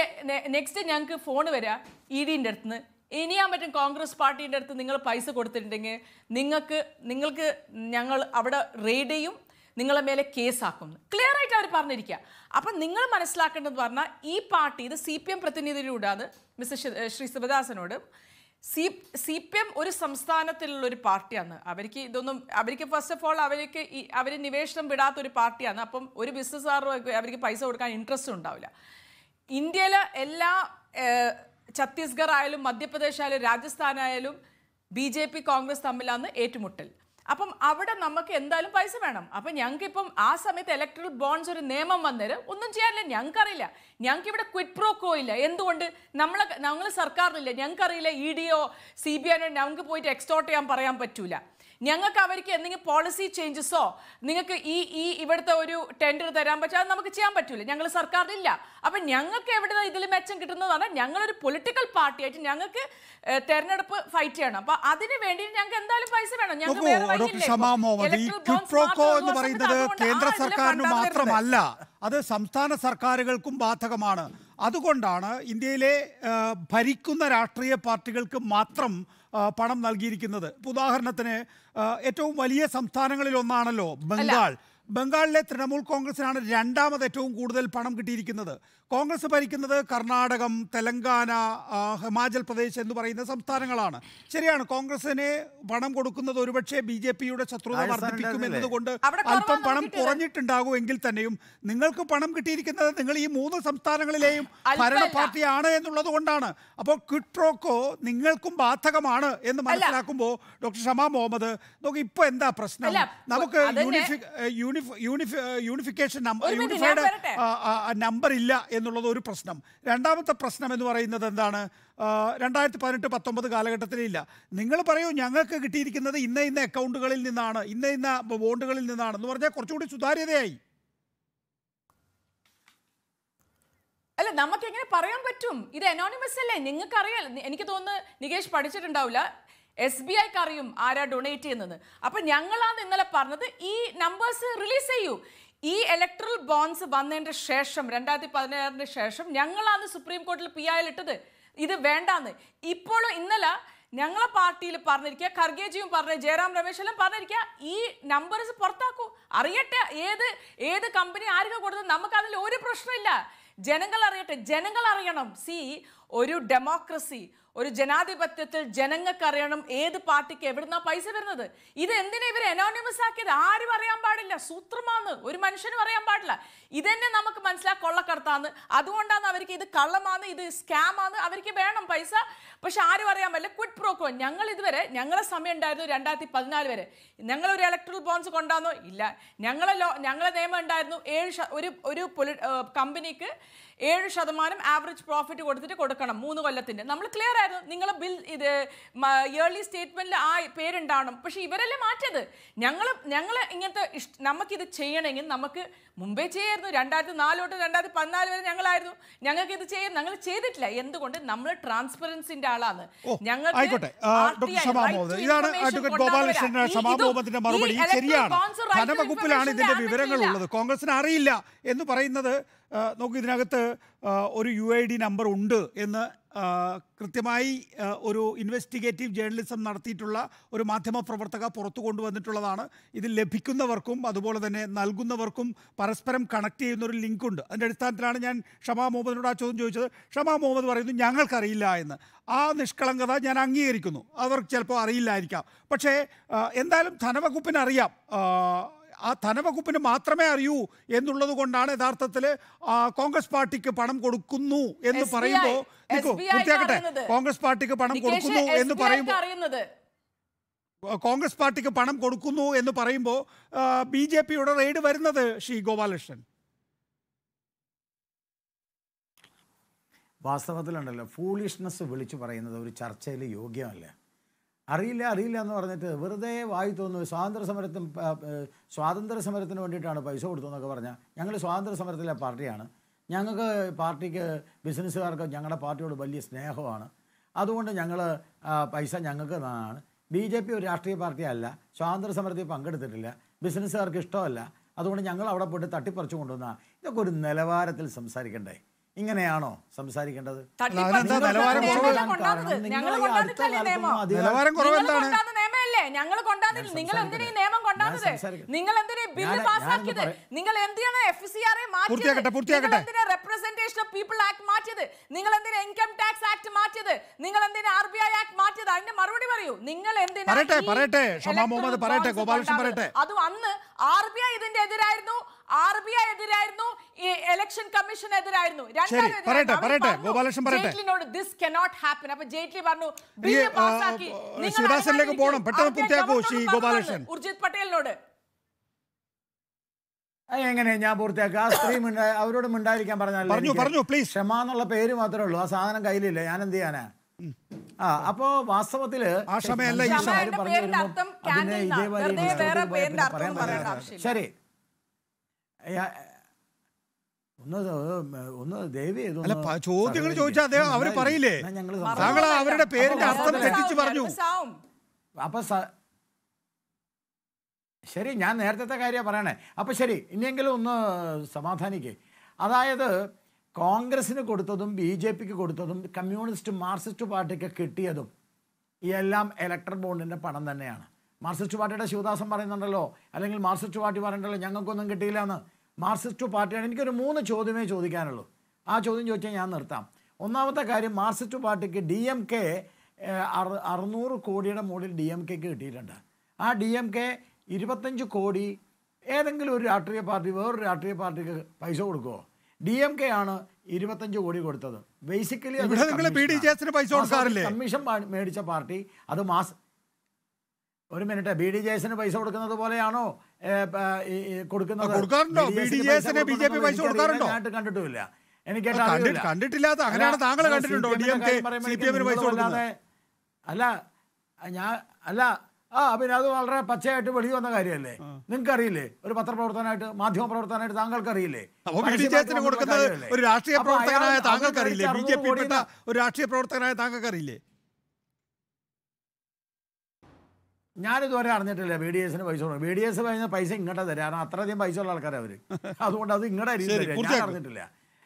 നെക്സ്റ്റ് ഞങ്ങൾക്ക് ഫോൺ വരിക ഇ ഡിന്റെ അടുത്ത് നിന്ന് ഇനിയാൻ പറ്റും കോൺഗ്രസ് പാർട്ടീന്റെ അടുത്ത് നിങ്ങൾ പൈസ കൊടുത്തിട്ടുണ്ടെങ്കിൽ നിങ്ങൾക്ക് നിങ്ങൾക്ക് ഞങ്ങൾ അവിടെ റെയ്ഡ് ചെയ്യും. നിങ്ങളെ മേലെ കേസാക്കും ക്ലിയർ ആയിട്ട് അവർ പറഞ്ഞിരിക്കുക അപ്പം നിങ്ങൾ മനസ്സിലാക്കേണ്ടത് പറഞ്ഞാൽ ഈ പാർട്ടി ഇത് സി പി എം പ്രതിനിധിയിലൂടെയാണ് മിസ്റ്റർ ശ്രീ ശിവദാസനോട് സി സി പി എം ഒരു സംസ്ഥാനത്തിലുള്ള ഒരു പാർട്ടിയാണ്. അവർക്ക് ഇതൊന്നും അവർക്ക് ഫസ്റ്റ് ഓഫ് ഓൾ അവർക്ക് ഈ അവർ നിവേശനം വിടാത്ത ഒരു പാർട്ടിയാണ്. അപ്പം ഒരു ബിസിനസ്സുകാർക്ക് അവർക്ക് പൈസ കൊടുക്കാൻ ഇൻട്രസ്റ്റ് ഉണ്ടാവില്ല. ഇന്ത്യയിലെ എല്ലാ ഛത്തീസ്ഗഡ് ആയാലും മധ്യപ്രദേശ് ആയാലും രാജസ്ഥാൻ ആയാലും ബി ജെ പി കോൺഗ്രസ് തമ്മിലാണ് ഏറ്റുമുട്ടൽ. അപ്പം അവിടെ നമുക്ക് എന്തായാലും പൈസ വേണം. അപ്പം ഞങ്ങൾക്ക് ഇപ്പം ആ സമയത്ത് ഇലക്ട്രൽ ബോൺസ് ഒരു നിയമം വന്നേരം ഒന്നും ചെയ്യാനില്ല. ഞങ്ങൾക്കറിയില്ല. ഞങ്ങൾക്ക് ഇവിടെ ക്വിറ്റ് പ്രോക്കോ ഇല്ല. എന്തുകൊണ്ട്? നമ്മളെ ഞങ്ങൾ സർക്കാരിനില്ല. ഞങ്ങൾക്കറിയില്ല ഇ ഡിയോ സി ബി ഐനോ ഞങ്ങൾക്ക് പോയിട്ട് എക്സ്റ്റോർട്ട് ചെയ്യാൻ പറയാൻ പറ്റൂല. ഞങ്ങൾക്ക് അവർക്ക് എന്തെങ്കിലും പോളിസി ചേഞ്ചസോ നിങ്ങൾക്ക് ഈ ഈ ഇവിടുത്തെ ഒരു ടെൻഡർ തരാൻ പറ്റും അത് നമുക്ക് ചെയ്യാൻ പറ്റൂല. ഞങ്ങൾ സർക്കാരിലില്ല. അപ്പം ഞങ്ങൾക്ക് എവിടെ ഇതിൽ മെച്ചം കിട്ടുന്നതാണ്? ഞങ്ങളൊരു പൊളിറ്റിക്കൽ പാർട്ടിയായിട്ട് ഞങ്ങൾക്ക് തെരഞ്ഞെടുപ്പ് ഫൈറ്റ് ചെയ്യണം. അപ്പൊ അതിന് വേണ്ടി ഞങ്ങൾക്ക് എന്തായാലും പൈസ വേണം. ഞങ്ങൾക്ക് പറയുന്നത് കേന്ദ്ര സർക്കാരിന് മാത്രമല്ല അത് സംസ്ഥാന സർക്കാരുകൾക്കും ബാധകമാണ്. അതുകൊണ്ടാണ് ഇന്ത്യയിലെ ഭരിക്കുന്ന രാഷ്ട്രീയ പാർട്ടികൾക്ക് മാത്രം പണം നൽകിയിരിക്കുന്നത്. ഉദാഹരണത്തിന് ഏറ്റവും വലിയ സംസ്ഥാനങ്ങളിൽ ഒന്നാണല്ലോ ബംഗാൾ. ബംഗാളിലെ തൃണമൂൽ കോൺഗ്രസിനാണ് രണ്ടാമത് ഏറ്റവും കൂടുതൽ പണം കിട്ടിയിരിക്കുന്നത്. കോൺഗ്രസ് ഭരിക്കുന്നത് കർണാടകം തെലങ്കാന ഹിമാചൽ പ്രദേശ് എന്ന് പറയുന്ന സംസ്ഥാനങ്ങളാണ്. ശരിയാണ് കോൺഗ്രസിന് പണം കൊടുക്കുന്നത് ഒരുപക്ഷെ ബി ജെ പിയുടെ ശത്രുത വർദ്ധിപ്പിക്കും എന്നതുകൊണ്ട് അല്പം പണം കുറഞ്ഞിട്ടുണ്ടാകുമെങ്കിൽ കുറഞ്ഞിട്ടുണ്ടാകും എങ്കിൽ തന്നെയും നിങ്ങൾക്ക് പണം കിട്ടിയിരിക്കുന്നത് നിങ്ങൾ ഈ മൂന്ന് സംസ്ഥാനങ്ങളിലെയും. ഭരണ പാർട്ടിയാണ് എന്നുള്ളത് കൊണ്ടാണ്. അപ്പോൾ ക്വിട്രോക്കോ നിങ്ങൾക്കും ബാധകമാണ് എന്ന് മനസ്സിലാക്കുമ്പോൾ ഡോക്ടർ ഷമാ മുഹമ്മദ് നോക്ക് ഇപ്പൊ എന്താ പ്രശ്നം? നമുക്ക് അതന്നെ- യൂണിഫി യൂണിഫ് യൂണിഫ് യൂണിഫിക്കേഷൻ യൂണിഫൈഡ് നമ്പർ ഇല്ല എന്നുള്ളത് ഒരു പ്രശ്നം. രണ്ടാമത്തെ പ്രശ്നം എന്ന് പറയുന്നത് എന്താണ്? രണ്ടായിരത്തി പതിനെട്ട് പത്തൊമ്പത് കാലഘട്ടത്തിലില്ല നിങ്ങൾ പറയൂ ഞങ്ങൾക്ക് കിട്ടിയിരിക്കുന്നത് ഇന്ന ഇന്ന അക്കൗണ്ടുകളിൽ നിന്നാണ് ഇന്ന ഇന്ന ബോണ്ടുകളിൽ നിന്നാണ് എന്ന് പറഞ്ഞാൽ കുറച്ചുകൂടി സുതാര്യതയായി. അല്ല നമുക്ക് എങ്ങനെ പറയാൻ പറ്റും? ഇത് അനോണിമസ് അല്ലേ? നിങ്ങൾക്ക് അറിയാം എനിക്ക് തോന്നുന്നു നികേഷ് പഠിച്ചിട്ടുണ്ടാവില്ല. എസ് ബി ഐക്ക് അറിയും ആരാ ഡൊണേറ്റ് ചെയ്യുന്നത്. അപ്പൊ ഞങ്ങളാണ് ഇന്നലെ പറഞ്ഞത് ഈ നമ്പേഴ്സ് റിലീസ് ചെയ്യൂ. ഈ ഇലക്ട്രൽ ബോൺസ് വന്നതിന്റെ ശേഷം രണ്ടായിരത്തി പതിനേഴിന് ശേഷം ഞങ്ങളാണ് സുപ്രീം കോടതിയിൽ പി ആയിൽ ഇട്ടത്. ഇത് വേണ്ടാന്ന്. ഇപ്പോഴും ഇന്നലെ ഞങ്ങളെ പാർട്ടിയിൽ പറഞ്ഞിരിക്കുക ഖർഗേജിയും പറഞ്ഞ ജയറാം രമേശ് എല്ലാം പറഞ്ഞിരിക്കുക ഈ നമ്പേഴ്സ് പുറത്താക്കൂ. അറിയട്ടെ ഏത് ഏത് കമ്പനി ആർക്ക് കൊടുത്തത്? നമുക്ക് അതിൽ ഒരു പ്രശ്നമില്ല. ജനങ്ങൾ അറിയട്ടെ ജനങ്ങൾ അറിയണം. സി ഒരു ഡെമോക്രസി ഒരു ജനാധിപത്യത്തിൽ ജനങ്ങൾക്ക് അറിയണം ഏത് പാർട്ടിക്ക് എവിടുന്നാ പൈസ വരുന്നത്. ഇത് എന്തിനാ ഇവർ അനോണിമസ് ആക്കിയത്? ആരും അറിയാൻ പാടില്ല. സൂത്രമാന്ന്. ഒരു മനുഷ്യനും അറിയാൻ പാടില്ല. ഇതന്നെ നമുക്ക് മനസ്സിലാ കൊള്ളക്കടത്താന്ന്. അതുകൊണ്ടാണ് അവർക്ക് ഇത് കള്ളമാന്ന് ഇത് സ്കാം ആണ് അവർക്ക് വേണം പൈസ. പക്ഷെ ആരും അറിയാൻ പറ്റില്ല ക്വിഡ് പ്രോക്കോ ഞങ്ങൾ ഇതുവരെ ഞങ്ങളെ സമയം ഉണ്ടായിരുന്നു രണ്ടായിരത്തി പതിനാല് വരെ. ഞങ്ങൾ ഒരു ഇലക്ട്രൽ ബോൺസ് കൊണ്ടാന്നോ? ഇല്ല. ഞങ്ങളെ ലോ ഞങ്ങളെ നിയമം ഉണ്ടായിരുന്നു. ഏഴ് ഒരു ഒരു കമ്പനിക്ക് ഏഴ് ശതമാനം ആവറേജ് പ്രോഫിറ്റ് കൊടുത്തിട്ട് കൊടുക്കണം മൂന്ന് കൊല്ലത്തിന്റെ. നമ്മൾ ക്ലിയർ ആയിരുന്നു നിങ്ങൾ ബിൽ ഇത് ഇയർലി സ്റ്റേറ്റ്മെന്റിൽ ആ പേരുണ്ടാവണം. പക്ഷേ ഇവരല്ലേ മാറ്റിയത്? ഞങ്ങൾ ഞങ്ങൾ ഇങ്ങനത്തെ ഇഷ്ട നമുക്കിത് ചെയ്യണമെങ്കിൽ നമുക്ക് മുമ്പേ ചെയ്യായിരുന്നു. രണ്ടായിരത്തി നാല് തൊട്ട് രണ്ടായിരത്തി പതിനാല് വരെ ഞങ്ങളായിരുന്നു. ഞങ്ങൾക്ക് ഇത് ചെയ്യാൻ ഞങ്ങൾ ചെയ്തിട്ടില്ല. എന്തുകൊണ്ട്? നമ്മൾ ട്രാൻസ്പെറൻസിന്റെ ആളാണ്. ഷമാ മറുപടി. ശരിയാണ്. ധനവകുപ്പിലാണ് ഇതിന്റെ വിവരങ്ങൾ ഉള്ളത്. കോൺഗ്രസിന് അറിയില്ല എന്ന് പറയുന്നത് ആ, നോക്കൂ ഇതിനകത്ത് ഒരു യു ഐ ഡി നമ്പർ ഉണ്ട് എന്ന് കൃത്യമായി ഒരു ഇൻവെസ്റ്റിഗേറ്റീവ് ജേർണലിസം നടത്തിയിട്ടുള്ള ഒരു മാധ്യമ പ്രവർത്തക പുറത്തു കൊണ്ടുവന്നിട്ടുള്ളതാണ്. ഇത് ലഭിക്കുന്നവർക്കും അതുപോലെ തന്നെ നൽകുന്നവർക്കും പരസ്പരം കണക്ട് ചെയ്യുന്ന ഒരു ലിങ്ക് ഉണ്ട്. അതിന്റെ അടിസ്ഥാനത്തിലാണ് ഞാൻ ഷമാ മുഹമ്മദിനോട് ആ ചോദ്യം ചോദിച്ചത്. ഷമാ മുഹമ്മദ് പറയുന്നു ഞങ്ങൾക്കറിയില്ല എന്ന്. ആ നിഷ്കളങ്കത ഞാൻ അംഗീകരിക്കുന്നു. അവർക്ക് ചിലപ്പോൾ അറിയില്ലായിരിക്കാം. പക്ഷേ എന്തായാലും ധനവകുപ്പിന് അറിയാം ആ, ധനവകുപ്പിന് മാത്രമേ അറിയൂ എന്നുള്ളത് കൊണ്ടാണ് യഥാർത്ഥത്തിൽ കോൺഗ്രസ് പാർട്ടിക്ക് പണം കൊടുക്കുന്നു എന്ന് പറയുമ്പോൾ പൂർത്തിയാക്കട്ടെ കോൺഗ്രസ് പാർട്ടിക്ക് പണം കൊടുക്കുന്നു എന്ന് പറയുമ്പോൾ കോൺഗ്രസ് പാർട്ടിക്ക് പണം കൊടുക്കുന്നു എന്ന് പറയുമ്പോൾ ബി ജെ പിയുടെ റെയ്ഡ് വരുന്നത് ശ്രീ ഗോപാലകൃഷ്ണൻ. വാസ്തവത്തിലുണ്ടല്ലോ ഫൂളിഷ്നെസ് വിളിച്ചു പറയുന്നത് ഒരു ചർച്ചയിൽ യോഗ്യമല്ല. അറിയില്ല അറിയില്ല എന്ന് പറഞ്ഞിട്ട് വെറുതെ വായി തോന്നുന്നു. സ്വാതന്ത്ര്യ സമരത്തിന് സ്വാതന്ത്ര്യ സമരത്തിന് വേണ്ടിയിട്ടാണ് പൈസ കൊടുത്തതെന്നൊക്കെ പറഞ്ഞാൽ ഞങ്ങൾ സ്വാതന്ത്ര്യ സമരത്തിലെ പാർട്ടിയാണ്. ഞങ്ങൾക്ക് പാർട്ടിക്ക് ബിസിനസ്സുകാർക്ക് ഞങ്ങളുടെ പാർട്ടിയോട് വലിയ സ്നേഹമാണ്. അതുകൊണ്ട് ഞങ്ങൾ പൈസ ഞങ്ങൾക്ക് തന്നതാണ് ബി ജെ പി ഒരു രാഷ്ട്രീയ പാർട്ടിയല്ല സ്വാതന്ത്ര്യ സമരത്തിൽ പങ്കെടുത്തിട്ടില്ല ബിസിനസ്സുകാർക്ക് ഇഷ്ടമല്ല. അതുകൊണ്ട് ഞങ്ങൾ അവിടെ പോയിട്ട് തട്ടിപ്പറിച്ചു കൊണ്ടുവന്ന. ഇതൊക്കെ ഒരു നിലവാരത്തിൽ സംസാരിക്കണ്ടേ? ഇങ്ങനെയാണോ സംസാരിക്കേണ്ടത്? നിലവാരം ഞങ്ങൾ നിങ്ങൾ ഈ നിയമം? നിങ്ങൾ നിങ്ങൾ എന്തിനാ ഈ നിയമം കൊണ്ടുവന്നത്? ഞാൻ നിങ്ങൾ എന്തിനാ ഈ ബില്ല് പാസ്സാക്കിയത്? നിങ്ങൾ എന്തിനാണ് എഫ് സി ആർ പൂർത്തിയാക്കട്ടെ, പൂർത്തിയാക്കട്ടെ. റെപ്രസെന്റേഷൻ ഓഫ് പീപ്പിൾ ആക്ട് മാറ്റിയത്? നിങ്ങൾ എന്തിനാ ഇൻകം ടാക്സ് ആക്ട് മാറ്റിയത്? നിങ്ങൾ എന്തിനാ ആർ ബി ഐ ആക്ട് മാറ്റിയത്? അതിന്റെ മറുപടി പറയൂ. നിങ്ങൾ എന്തിനാ പറയട്ടെ, പറയട്ടെ. ഷമാ മുഹമ്മദ് പറയട്ടെ, ഗോപാലകൃഷ്ണൻ പറയട്ടെ. അതും അന്ന് ആർ ബി ഐ ഇതിന്റെ എതിരായിരുന്നു. ആർ ബി ഐ എതിരായിരുന്നു ഈ ഇലക്ഷൻ കമ്മീഷൻ എതിരായിരുന്നു പറയട്ടെ, പറയട്ടെ, ഗോപാലകൃഷ്ണൻ പറയട്ടെ. ജെയ്റ്റ്ലിനോട് ദിസ് കനോട്ട് ഹാപ്പൻ അപ്പൊ ജെയ്റ്റ്ലി പറഞ്ഞു ബില്ല് പാസ്സാക്കി ശിവദാസനിലേക്ക്. പോകണം. പെട്ടെന്ന് ആർ ബി ഐ പൂർത്തിയാക്കൂ, ശ്രീ ഗോപാലകൃഷ്ണൻ. ഉർജിത് പട്ടേലിനോട് എങ്ങനെ ഞാൻ പൂർത്തിയാക്കുക ആ സ്ത്രീ മിണ്ട അവരോട് മിണ്ടായിരിക്കാൻ പറഞ്ഞാൽ പറഞ്ഞു, പറഞ്ഞു, please. ക്ഷമ എന്നുള്ള പേര് മാത്രമേ ഉള്ളൂ ആ സാധനം കയ്യിലില്ല ഞാൻ എന്ത് ചെയ്യാനാ ആ അപ്പോ വാസ്തവത്തിൽ. ശരി യാ, ഒന്ന് ഒന്ന് ദയവ് ചെയ്ത് അല്ല ചോദ്യങ്ങൾ. ചോദിച്ചാൽ അദ്ദേഹം അവർ. പറയില്ലേ? താങ്കൾ അവരുടെ പേരിന്റെ അർത്ഥം തെറ്റിച്ച് പറഞ്ഞു. അപ്പൊ ശരി ഞാൻ നേരത്തെ കാര്യം പറയണേ. അപ്പൊ ശരി ഇനിയെങ്കിലും ഒന്ന് സമാധാനിക്കേ. അതായത് കോൺഗ്രസിന് കൊടുത്തതും ബി ജെ പിക്ക് കൊടുത്തതും കമ്മ്യൂണിസ്റ്റ് മാർക്സിസ്റ്റ് പാർട്ടിക്ക് കിട്ടിയതും ഈ എല്ലാം ഇലക്ട്രൽ ബോണ്ടിന്റെ പണം തന്നെയാണ്. മാർക്സിസ്റ്റ് പാർട്ടിയുടെ ശിവദാസൻ പറയുന്നുണ്ടല്ലോ അല്ലെങ്കിൽ മാർക്സിസ്റ്റ് പാർട്ടി പറയുന്നുണ്ടല്ലോ ഞങ്ങൾക്കൊന്നും കിട്ടിയില്ല എന്ന്. മാർക്സിസ്റ്റ് പാർട്ടിയാണ്. എനിക്കൊരു മൂന്ന് ചോദ്യമേ ചോദിക്കാനുള്ളൂ. ആ ചോദ്യം ചോദിച്ചാൽ ഞാൻ നിർത്താം. ഒന്നാമത്തെ കാര്യം മാർസിസ്റ്റ് പാർട്ടിക്ക് ഡി എം കെ അറുന്നൂറ് കോടിയുടെ മുകളിൽ ഡി എം കെക്ക് കിട്ടിയിട്ടുണ്ട്. ആ ഡി എം കെ ഇരുപത്തഞ്ച് കോടി ഏതെങ്കിലും ഒരു രാഷ്ട്രീയ പാർട്ടി വേറൊരു രാഷ്ട്രീയ പാർട്ടിക്ക് പൈസ കൊടുക്കുമോ ഡി എം കെ ആണ് ഇരുപത്തഞ്ച് കോടി കൊടുത്തത്. ബേസിക്കലി? കമ്മീഷൻ മേടിച്ച പാർട്ടി. അത് മാസ് ഒരു മിനിറ്റ് ബി ഡി ജെ എസിന് പൈസ കൊടുക്കുന്നത് പോലെയാണോ? കൊടുക്കുന്നത് കൊടുക്കാറുണ്ടോ? പൈസ കൊടുക്കാറുണ്ടോ? ഞാനായിട്ട് എനിക്ക് കണ്ടിട്ടില്ലാത്ത അങ്ങനെയാണ് താങ്കൾ കണ്ടിട്ടുണ്ടോ? D M K C P എമ്മിന് പൈസ കൊടുക്കുന്നത്. അല്ല ഞാൻ അല്ല ആ പിന്നെ അത് വളരെ പച്ചയായിട്ട് വെളി വന്ന കാര്യമല്ലേ? നിങ്ങൾക്ക് അറിയില്ലേ ഒരു പത്രപ്രവർത്തനമായിട്ട് മാധ്യമ പ്രവർത്തനമായിട്ട് താങ്കൾക്ക് അറിയില്ലേ കൊടുക്കുന്നത് ഒരു രാഷ്ട്രീയ പ്രവർത്തകനായ താങ്കൾക്ക് അറിയില്ലേ ബി ജെ പി ഒരു രാഷ്ട്രീയ പ്രവർത്തകനായ താങ്കൾക്ക് അറിയില്ലേ ഞാനിതുവരെ അറിഞ്ഞിട്ടില്ല ബി ഡി എസിന് പൈസ കൊടുക്കും ബി ഡി എസ് പറയുന്ന പൈസ ഇങ്ങോട്ട് തരാം. കാരണം അത്രയധികം പൈസ ഉള്ള ആൾക്കാർ അവർ അതുകൊണ്ട് അത് ഇങ്ങോട്ട് ഞാൻ. അറിഞ്ഞിട്ടില്ല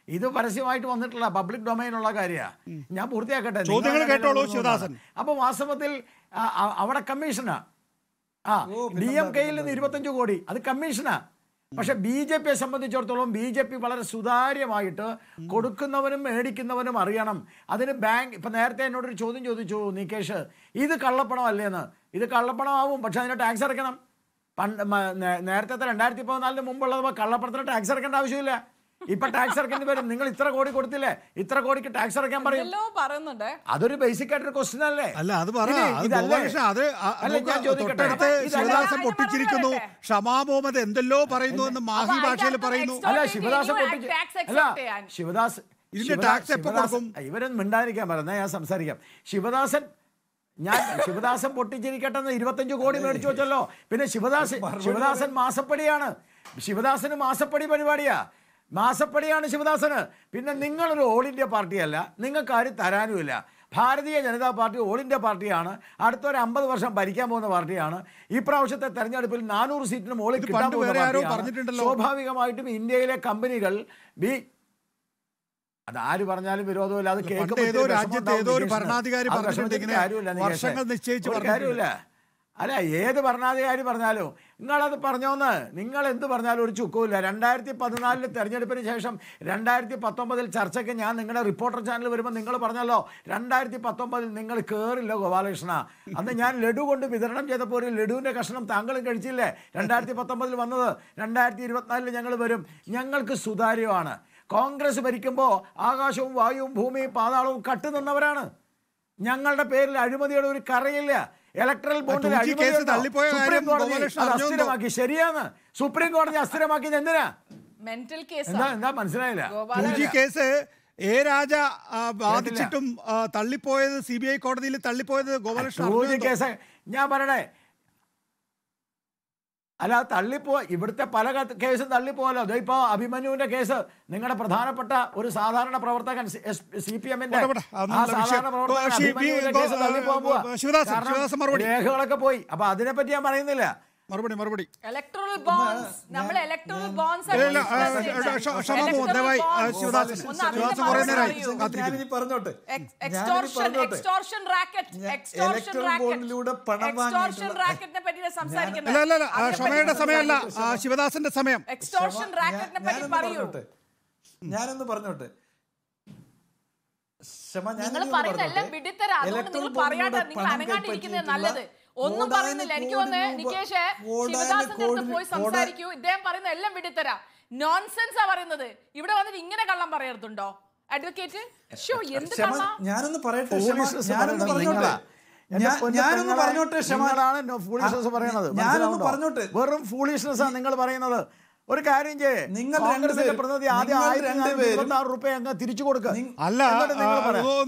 ഇത് പരസ്യമായിട്ട് വന്നിട്ടുള്ള പബ്ലിക് ഡൊമൈനുള്ള കാര്യമാണ് ഞാൻ പൂർത്തിയാക്കട്ടെ. ചോദ്യങ്ങൾ കേട്ടോളൂ, ശിവദാസൻ. അപ്പൊ വാസ്തവത്തിൽ അവിടെ കമ്മീഷനാ. ആ ഡി എം കെയിൽ നിന്ന് ഇരുപത്തഞ്ച് കോടി. അത് കമ്മീഷനാ. പക്ഷെ ബി ജെ പിയെ സംബന്ധിച്ചിടത്തോളം ബി ജെ പി വളരെ സുതാര്യമായിട്ട് കൊടുക്കുന്നവനും മേടിക്കുന്നവനും അറിയണം. അതിന് ബാങ്ക് ഇപ്പൊ നേരത്തെ എന്നോടൊരു ചോദ്യം ചോദിച്ചു നികേഷ്. ഇത് കള്ളപ്പണം അല്ലേന്ന് ഇത് കള്ളപ്പണമാവും പക്ഷെ അതിന് ടാക്സ് അടയ്ക്കണം. പണ്ട് നേരത്തെ രണ്ടായിരത്തി പതിനാലിന് മുമ്പുള്ളത് കള്ളപ്പണത്തിന് ടാക്സ് അടക്കേണ്ട ആവശ്യമില്ല. ഇപ്പൊ ടാക്സ് അടക്കേണ്ടി വരും. നിങ്ങൾ ഇത്ര കോടി കൊടുത്തില്ലേ? ഇത്ര കോടിക്ക് ടാക്സ് അടക്കാൻ പറയും. അതൊരു ബേസിക് ആയിട്ടൊരു ക്വസ്റ്റ്യൻ അല്ലേ? അല്ല അത് ശിവദാസൻ പൊട്ടിച്ചിരിക്കുന്നു. ഷമാ മുഹമ്മദ് എന്തെല്ലോ പറയുന്നു എന്ന് മാഹി ഭാഷയിൽ പറയുന്നു. അല്ല ശിവദാസൻ പൊട്ടിച്ച് അല്ല ചെയ്യാൻ. ശിവദാസ് ഇതിന്റെ ടാക്സ് എപ്പോ കൊടുക്കും? ഇവരൊന്നും മിണ്ടാതിരിക്കാൻ പറയുന്നത് ഞാൻ സംസാരിക്കാം. ശിവദാസൻ ഞാൻ ശിവദാസൻ പൊട്ടിച്ചിരിക്കട്ടെ എന്ന് ഇരുപത്തഞ്ച് കോടി മേടിച്ചു വെച്ചല്ലോ. പിന്നെ ശിവദാസൻ ശിവദാസൻ മാസപ്പടിയാണ്. ശിവദാസന് മാസപ്പടി പരിപാടിയാ. മാസപ്പടിയാണ് ശിവദാസന്. പിന്നെ നിങ്ങളൊരു ഓൾ ഇന്ത്യ പാർട്ടിയല്ല. നിങ്ങൾക്ക് ആരും തരാനുമില്ല. Bharatiya Janata party all India പാർട്ടിയാണ്. അടുത്ത ഒരു അമ്പത് വർഷം ഭരിക്കാൻ പോകുന്ന പാർട്ടിയാണ്. ഈ പ്രാവശ്യത്തെ തെരഞ്ഞെടുപ്പിൽ നാനൂറ് സീറ്റിന് മുകളിൽ കിട്ടാൻ. സ്വാഭാവികമായിട്ടും ഇന്ത്യയിലെ കമ്പനികൾ ബി അത് ആര് പറഞ്ഞാലും വിരോധമില്ല. അത് കേൾക്കുമ്പോൾ ഏതോ രാജ്യത്തെ ഏതോ ഒരു ഭരണാധികാരി. വർഷങ്ങൾ നിശ്ചയിച്ചു. കാര്യമില്ല. അല്ല ഏത് ഭരണാധികാരി പറഞ്ഞാലും നിങ്ങളത് പറഞ്ഞോന്ന്. നിങ്ങൾ എന്ത് പറഞ്ഞാലും ഒരു ചുക്കുമില്ല. രണ്ടായിരത്തി പതിനാലിൽ തെരഞ്ഞെടുപ്പിന് ശേഷം രണ്ടായിരത്തി പത്തൊമ്പതിൽ ചർച്ചയ്ക്ക് ഞാൻ നിങ്ങളുടെ റിപ്പോർട്ടർ ചാനൽ വരുമ്പോൾ നിങ്ങൾ പറഞ്ഞല്ലോ രണ്ടായിരത്തി പത്തൊമ്പതിൽ നിങ്ങൾ കയറില്ല ഗോപാലകൃഷ്ണ. അന്ന് ഞാൻ ലഡു കൊണ്ട് വിതരണം ചെയ്തപ്പോൾ ഒരു ലഡുവിന്റെ കഷ്ണം താങ്കളും കഴിച്ചില്ലേ? രണ്ടായിരത്തി പത്തൊമ്പതിൽ വന്നത്. രണ്ടായിരത്തി ഇരുപത്തിനാലിൽ ഞങ്ങൾ വരും. ഞങ്ങൾക്ക് സുതാര്യമാണ്. കോൺഗ്രസ് ഭരിക്കുമ്പോൾ ആകാശവും വായുവും ഭൂമിയും പാതാളവും കട്ടു നിന്നവരാണ്. ഞങ്ങളുടെ പേരിൽ അഴിമതിയുടെ ഒരു കറയില്ല. ഇലക്ട്രൽ ബോണ്ടിൽ സുപ്രീം കോടതി അത് അസ്ഥിരമാക്കി. ശരിയാണ്. സുപ്രീം കോടതി അസ്ഥിരമാക്കിയത് എന്തിനാ? മെന്റൽ കേസ് എന്താ മനസ്സിലായില്ല? കേസ് എ രാജ ബാധിച്ചിട്ടും തള്ളിപ്പോയത് സി ബി ഐ കോടതിയിൽ തള്ളിപ്പോയത് ഗോപാലകൃഷ്ണൻ ഞാൻ പറയണേ അല്ല തള്ളിപ്പോ ഇവിടുത്തെ പല കേസും തള്ളിപ്പോലോ? ദേ ഇപ്പോ അഭിമന്യുവിന്റെ കേസ് നിങ്ങളുടെ പ്രധാനപ്പെട്ട ഒരു സാധാരണ പ്രവർത്തകൻ സി പി എമ്മിന്റെ. രേഖകളൊക്കെ പോയി. അപ്പൊ അതിനെപ്പറ്റി ഞാൻ പറയുന്നില്ല. മറുപടി മറുപടി. ഇലക്ട്രൽ ബോൺസ് നമ്മൾ ഇലക്ട്രൽ ബോൺസ് പറഞ്ഞോട്ടെ. എക്സ്റ്റോർഷൻ എക്സ്റ്റോർഷൻ റാക്കറ്റ് എക്സ്റ്റോർഷൻ റാക്കറ്റിലൂടെ പണം എക്സ്റ്റോർഷൻ റാക്കറ്റിനെ പറ്റി സംസാരിക്കുന്നത്. ക്ഷമയുടെ സമയമല്ല ശിവദാസന്റെ സമയം. എക്സ്റ്റോർഷൻ റാക്കറ്റിനെ പറ്റി ഞാനൊന്ന് പറയൂ. പറഞ്ഞോട്ടെ? ഞാനൊന്ന് പറഞ്ഞോട്ടെ? ക്ഷമ ഞാൻ നിങ്ങൾ വിടിത്തരാ അതുകൊണ്ട് നിങ്ങൾ പറയാതെ നിങ്ങൾ അനങ്ങാണ്ടിരിക്കുന്നത് നല്ലത്. ഒന്നും പറയുന്നില്ല. എനിക്ക് വന്ന് നികേഷ് ശിവദാസന്റെ അടുത്ത് പോയി സംസാരിക്കൂ. ഇദ്ദേഹം പറയുന്ന എല്ലാം വിടിത്തരാ നോൺസെൻസാ പറയുന്നത്. ഇവിടെ വന്നിട്ട് ഇങ്ങനെ കള്ളം പറയരുതുണ്ടോ? അഡ്വക്കേറ്റ് ഷോ എന്ത് ഞാനൊന്ന് പറയട്ടെ ഞാനൊന്ന് പറഞ്ഞോട്ടെ. ഞാനൊന്ന് പറഞ്ഞോട്ടെ ക്ഷമ ഞാനൊന്ന് പറഞ്ഞോട്ടെ. വെറും ഫൂളിഷ്നസ് ആണ് നിങ്ങൾ പറയുന്നത്. ഒരു കാര്യം ചെയ്യേ. നിങ്ങൾ പ്രതിനിധി ആദ്യം ആയിരത്തി ഇരുപത്തി ആറ് റുപ്യ അങ്ങ് തിരിച്ചു കൊടുക്കുക അല്ല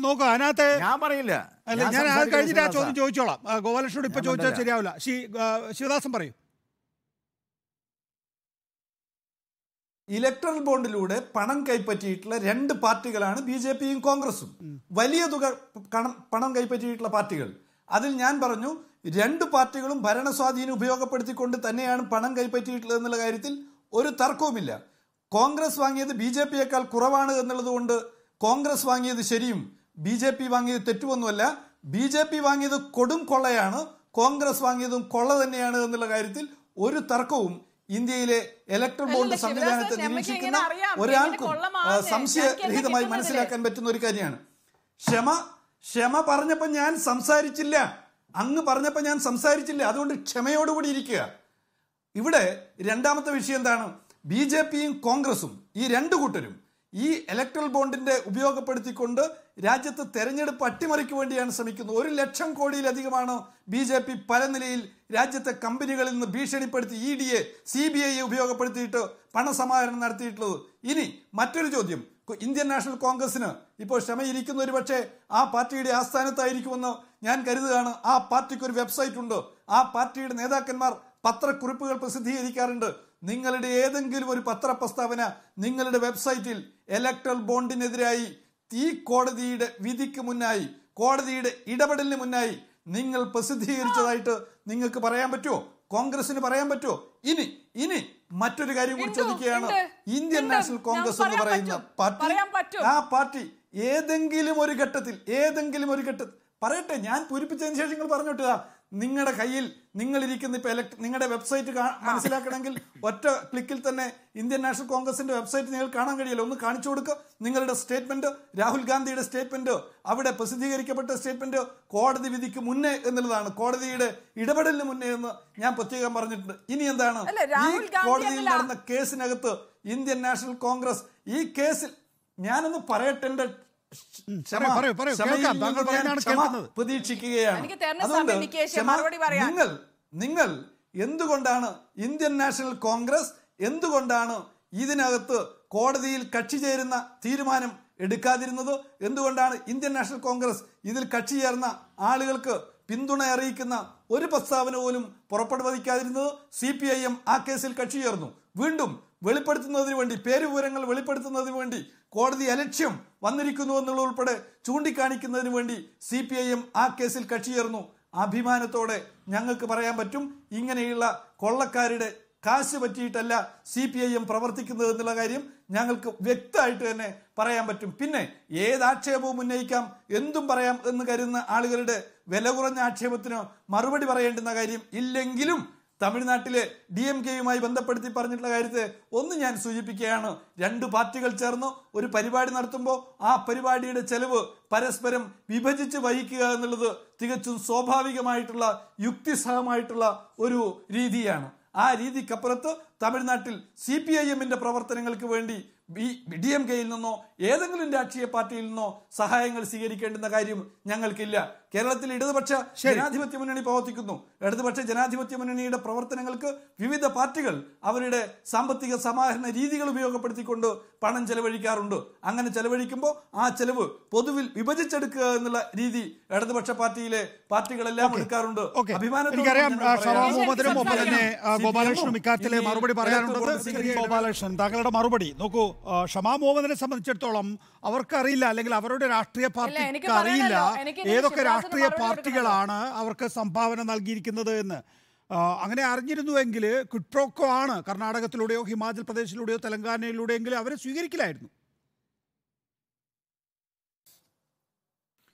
നോക്കൂ അതിനകത്ത് ഞാൻ പറയില്ല. അല്ല ഞാൻ അത് കഴിഞ്ഞിട്ട് ആ ചോദ്യം ചോദിച്ചോളാം. ആ, ഗോപാലകൃഷ്ണനോട് ഇപ്പൊ ചോദിച്ചാൽ ശരിയാവില്ല. ശിവദാസൻ പറയൂ. ഇലക്ട്രൽ ബോണ്ടിലൂടെ പണം കൈപ്പറ്റിയിട്ടുള്ള രണ്ട് പാർട്ടികളാണ് ബി ജെ പിയും കോൺഗ്രസും. വലിയ തുക പണം കൈപ്പറ്റിയിട്ടുള്ള പാർട്ടികൾ. അതിൽ ഞാൻ പറഞ്ഞു രണ്ട് പാർട്ടികളും ഭരണസ്വാധീനം ഉപയോഗപ്പെടുത്തിക്കൊണ്ട് തന്നെയാണ് പണം കൈപ്പറ്റിയിട്ടുള്ളത് എന്നുള്ള കാര്യത്തിൽ ഒരു തർക്കവുമില്ല. കോൺഗ്രസ് വാങ്ങിയത് ബി ജെ പിയേക്കാൾ കുറവാണ് എന്നുള്ളത് കൊണ്ട് കോൺഗ്രസ് വാങ്ങിയത് ശരിയും ബി ജെ പി വാങ്ങിയത് തെറ്റുമൊന്നുമല്ല. ബി ജെ പി വാങ്ങിയത് കൊടും കൊള്ളയാണ് കോൺഗ്രസ് വാങ്ങിയതും കൊള്ള തന്നെയാണ് എന്നുള്ള കാര്യത്തിൽ ഒരു തർക്കവും ഇന്ത്യയിലെ ഇലക്ട്രൽ ബോണ്ട് സംവിധാനത്തെ നിരീക്ഷിക്കുന്ന ഒരാൾക്കും? സംശയരഹിതമായി മനസ്സിലാക്കാൻ പറ്റുന്ന ഒരു കാര്യമാണ്. ക്ഷമ ക്ഷമ പറഞ്ഞപ്പോ ഞാൻ സംസാരിച്ചില്ല. അങ്ങ് പറഞ്ഞപ്പോ ഞാൻ സംസാരിച്ചില്ല. അതുകൊണ്ട് ക്ഷമയോടുകൂടി ഇരിക്കുക. ഇവിടെ രണ്ടാമത്തെ വിഷയം എന്താണ്? ബി ജെ പിയും കോൺഗ്രസും ഈ രണ്ടു കൂട്ടരും ഈ ഇലക്ട്രൽ ബോണ്ടിന്റെ ഉപയോഗപ്പെടുത്തിക്കൊണ്ട് രാജ്യത്ത് തെരഞ്ഞെടുപ്പ് അട്ടിമറിക്ക് വേണ്ടിയാണ് ശ്രമിക്കുന്നത്. ഒരു ലക്ഷം കോടിയിലധികമാണ് ബി ജെ പി പല നിലയിൽ രാജ്യത്തെ കമ്പനികളിൽ നിന്ന് ഭീഷണിപ്പെടുത്തി E D A C B I ഉപയോഗപ്പെടുത്തിയിട്ട് പണസമാഹരണം നടത്തിയിട്ടുള്ളത്. ഇനി മറ്റൊരു ചോദ്യം. ഇന്ത്യൻ നാഷണൽ കോൺഗ്രസിന് ഇപ്പോൾ ക്ഷമയിരിക്കുന്ന ഒരു പക്ഷേ ആ പാർട്ടിയുടെ ആസ്ഥാനത്തായിരിക്കുമെന്ന് ഞാൻ കരുതുകയാണ്. ആ പാർട്ടിക്ക് ഒരു വെബ്സൈറ്റ് ഉണ്ട്. ആ പാർട്ടിയുടെ നേതാക്കന്മാർ പത്രക്കുറിപ്പുകൾ പ്രസിദ്ധീകരിക്കാറുണ്ട്. നിങ്ങളുടെ ഏതെങ്കിലും ഒരു പത്രപ്രസ്താവന നിങ്ങളുടെ വെബ്സൈറ്റിൽ ഇലക്ട്രൽ ബോണ്ടിനെതിരായി ഈ കോടതിയുടെ വിധിക്ക് മുന്നായി കോടതിയുടെ ഇടപെടലിന് മുന്നായി നിങ്ങൾ പ്രസിദ്ധീകരിച്ചതായിട്ട് നിങ്ങൾക്ക് പറയാൻ പറ്റുമോ? കോൺഗ്രസിന് പറയാൻ പറ്റുമോ? ഇനി ഇനി മറ്റൊരു കാര്യം കൂടി ചോദിക്കുകയാണ്. ഇന്ത്യൻ നാഷണൽ കോൺഗ്രസ് എന്ന് പറയുന്ന പാർട്ടി ആ പാർട്ടി ഏതെങ്കിലും ഒരു ഘട്ടത്തിൽ ഏതെങ്കിലും ഒരു ഘട്ടത്തിൽ പറയട്ടെ ഞാൻ പൂരിപ്പിച്ചതിന് ശേഷം നിങ്ങൾ പറഞ്ഞോട്ടുക നിങ്ങളുടെ കയ്യിൽ നിങ്ങൾ ഇരിക്കുന്ന ഇപ്പൊ ഇലക്ട് നിങ്ങളുടെ വെബ്സൈറ്റ് മനസ്സിലാക്കണമെങ്കിൽ ഒറ്റ ക്ലിക്കിൽ തന്നെ ഇന്ത്യൻ നാഷണൽ കോൺഗ്രസിന്റെ വെബ്സൈറ്റ് നിങ്ങൾ കാണാൻ കഴിയില്ല. ഒന്ന് കാണിച്ചു കൊടുക്കുക. നിങ്ങളുടെ സ്റ്റേറ്റ്മെന്റ് രാഹുൽ ഗാന്ധിയുടെ സ്റ്റേറ്റ്മെന്റ് അവിടെ പ്രസിദ്ധീകരിക്കപ്പെട്ട സ്റ്റേറ്റ്മെന്റ് കോടതി വിധിക്ക് മുന്നേ എന്നുള്ളതാണ്. കോടതിയുടെ ഇടപെടലിന് മുന്നേ എന്ന് ഞാൻ പ്രത്യേകം പറഞ്ഞിട്ടുണ്ട്. ഇനി എന്താണ്? ഈ കോടതിയിൽ നടന്ന കേസിനകത്ത് ഇന്ത്യൻ നാഷണൽ കോൺഗ്രസ് ഈ കേസിൽ ഞാനൊന്ന് പറയട്ടെ എന്റെ. പ്രതീക്ഷിക്കുകയാണ്. അതുകൊണ്ട്. നിങ്ങൾ നിങ്ങൾ എന്തുകൊണ്ടാണ് ഇന്ത്യൻ നാഷണൽ കോൺഗ്രസ് എന്തുകൊണ്ടാണ് ഇതിനകത്ത് കോടതിയിൽ കക്ഷി ചേരുന്ന തീരുമാനം എടുക്കാതിരുന്നത്? എന്തുകൊണ്ടാണ് ഇന്ത്യൻ നാഷണൽ കോൺഗ്രസ് ഇതിൽ കക്ഷി ചേർന്ന ആളുകൾക്ക് പിന്തുണ അറിയിക്കുന്ന ഒരു പ്രസ്താവന പോലും പുറപ്പെടുവിക്കാതിരുന്നത്? സി പി ഐ എം ആ കേസിൽ കക്ഷി ചേർന്നു. വീണ്ടും വെളിപ്പെടുത്തുന്നതിന് വേണ്ടി പേരുവിവരങ്ങൾ വെളിപ്പെടുത്തുന്നതിന് വേണ്ടി കോടതി അലക്ഷ്യം വന്നിരിക്കുന്നു എന്നുള്ള ഉൾപ്പെടെ ചൂണ്ടിക്കാണിക്കുന്നതിന് വേണ്ടി സി പി ഐ എം ആ കേസിൽ കക്ഷി ചേർന്നു. അഭിമാനത്തോടെ ഞങ്ങൾക്ക് പറയാൻ പറ്റും ഇങ്ങനെയുള്ള കൊള്ളക്കാരുടെ കാശ് പറ്റിയിട്ടല്ല സി പി ഐ എം പ്രവർത്തിക്കുന്നത് എന്നുള്ള കാര്യം ഞങ്ങൾക്ക് വ്യക്തമായിട്ട് തന്നെ പറയാൻ പറ്റും. പിന്നെ ഏത് ആക്ഷേപവും ഉന്നയിക്കാം എന്തും പറയാം എന്ന് കരുതുന്ന ആളുകളുടെ വില കുറഞ്ഞ ആക്ഷേപത്തിന് മറുപടി പറയേണ്ടുന്ന കാര്യം ഇല്ലെങ്കിലും തമിഴ്നാട്ടിലെ ഡി എം കെയുമായി ബന്ധപ്പെടുത്തി പറഞ്ഞിട്ടുള്ള കാര്യത്തെ ഒന്ന് ഞാൻ സൂചിപ്പിക്കുകയാണ്. രണ്ട് പാർട്ടികൾ ചേർന്ന് ഒരു പരിപാടി നടത്തുമ്പോൾ ആ പരിപാടിയുടെ ചെലവ് പരസ്പരം വിഭജിച്ച് വഹിക്കുക എന്നുള്ളത് തികച്ചും സ്വാഭാവികമായിട്ടുള്ള യുക്തിസഹമായിട്ടുള്ള ഒരു രീതിയാണ്. ആ രീതിക്കപ്പുറത്ത് തമിഴ്നാട്ടിൽ സി പി ഐ എമ്മിന്റെ പ്രവർത്തനങ്ങൾക്ക് വേണ്ടി ഡി എം കെയിൽ നിന്നോ ഏതെങ്കിലും രാഷ്ട്രീയ പാർട്ടിയിൽ നിന്നോ സഹായങ്ങൾ സ്വീകരിക്കേണ്ടുന്ന കാര്യം ഞങ്ങൾക്കില്ല. കേരളത്തിൽ ഇടതുപക്ഷ ജനാധിപത്യ മുന്നണി പ്രവർത്തിക്കുന്നു. ഇടതുപക്ഷ ജനാധിപത്യ മുന്നണിയുടെ പ്രവർത്തനങ്ങൾക്ക് വിവിധ പാർട്ടികൾ അവരുടെ സാമ്പത്തിക സമാഹരണ രീതികൾ ഉപയോഗപ്പെടുത്തിക്കൊണ്ട് പണം ചെലവഴിക്കാറുണ്ട്. അങ്ങനെ ചെലവഴിക്കുമ്പോൾ ആ ചെലവ് പൊതുവിൽ വിഭജിച്ചെടുക്കുക എന്നുള്ള രീതി ഇടതുപക്ഷ പാർട്ടിയിലെ പാർട്ടികളെല്ലാം എടുക്കാറുണ്ട്. ഇക്കാര്യത്തിലെ മറുപടി ഗോപാലകൃഷ്ണൻ. താങ്കളുടെ മറുപടി നോക്കൂ. ആ, ഷമാ മുഹമ്മദിനെ സംബന്ധിച്ചിടത്തോളം അവർക്കറിയില്ല അല്ലെങ്കിൽ അവരുടെ രാഷ്ട്രീയ എനിക്ക് പാർട്ടിക്ക് അറിയില്ല ഏതൊക്കെ രാഷ്ട്രീയ പാർട്ടികളാണ് അവർക്ക് സംഭാവന നൽകിയിരിക്കുന്നത് എന്ന്. അങ്ങനെ അറിഞ്ഞിരുന്നുവെങ്കിൽ ക്വിട്രോക്കോ ആണ് കർണാടകത്തിലൂടെയോ ഹിമാചൽ പ്രദേശിലൂടെയോ തെലങ്കാനയിലൂടെയെങ്കിലും അവരെ സ്വീകരിക്കില്ലായിരുന്നു.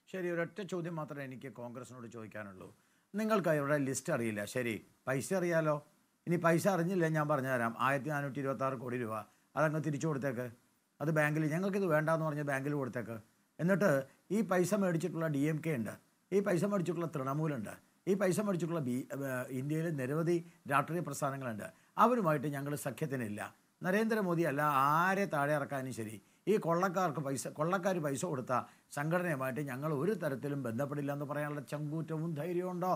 ശരി ഒരൊറ്റ ചോദ്യം മാത്രമേ എനിക്ക് കോൺഗ്രസിനോട് ചോദിക്കാനുള്ളൂ. നിങ്ങൾക്ക് അവരുടെ ലിസ്റ്റ് അറിയില്ല. ശരി പൈസ അറിയാലോ? ഇനി പൈസ അറിഞ്ഞില്ല ഞാൻ പറഞ്ഞുതരാം. ആയിരത്തി നാനൂറ്റി ഇരുപത്തി ആറ് കോടി രൂപ. അതങ്ങ് തിരിച്ചു കൊടുത്തേക്ക്. അത് ബാങ്കിൽ ഞങ്ങൾക്കിത് വേണ്ടാന്ന് പറഞ്ഞ് ബാങ്കിൽ കൊടുത്തേക്ക്. എന്നിട്ട് ഈ പൈസ മേടിച്ചിട്ടുള്ള ഡി എം കെ ഉണ്ട്. ഈ പൈസ മേടിച്ചിട്ടുള്ള തൃണമൂലുണ്ട് ഈ പൈസ മേടിച്ചിട്ടുള്ള ബി ഇന്ത്യയിലെ നിരവധി രാഷ്ട്രീയ പ്രസ്ഥാനങ്ങളുണ്ട്. അവരുമായിട്ട് ഞങ്ങൾ സഖ്യത്തിനില്ല. നരേന്ദ്രമോദി അല്ല ആരെ താഴെ ഇറക്കാനും ശരി. ഈ കൊള്ളക്കാർക്ക് പൈസ കൊള്ളക്കാർ പൈസ കൊടുത്ത സംഘടനയുമായിട്ട് ഞങ്ങൾ ഒരു തരത്തിലും ബന്ധപ്പെടില്ല എന്ന് പറയാനുള്ള ചങ്കൂറ്റവും ധൈര്യമുണ്ടോ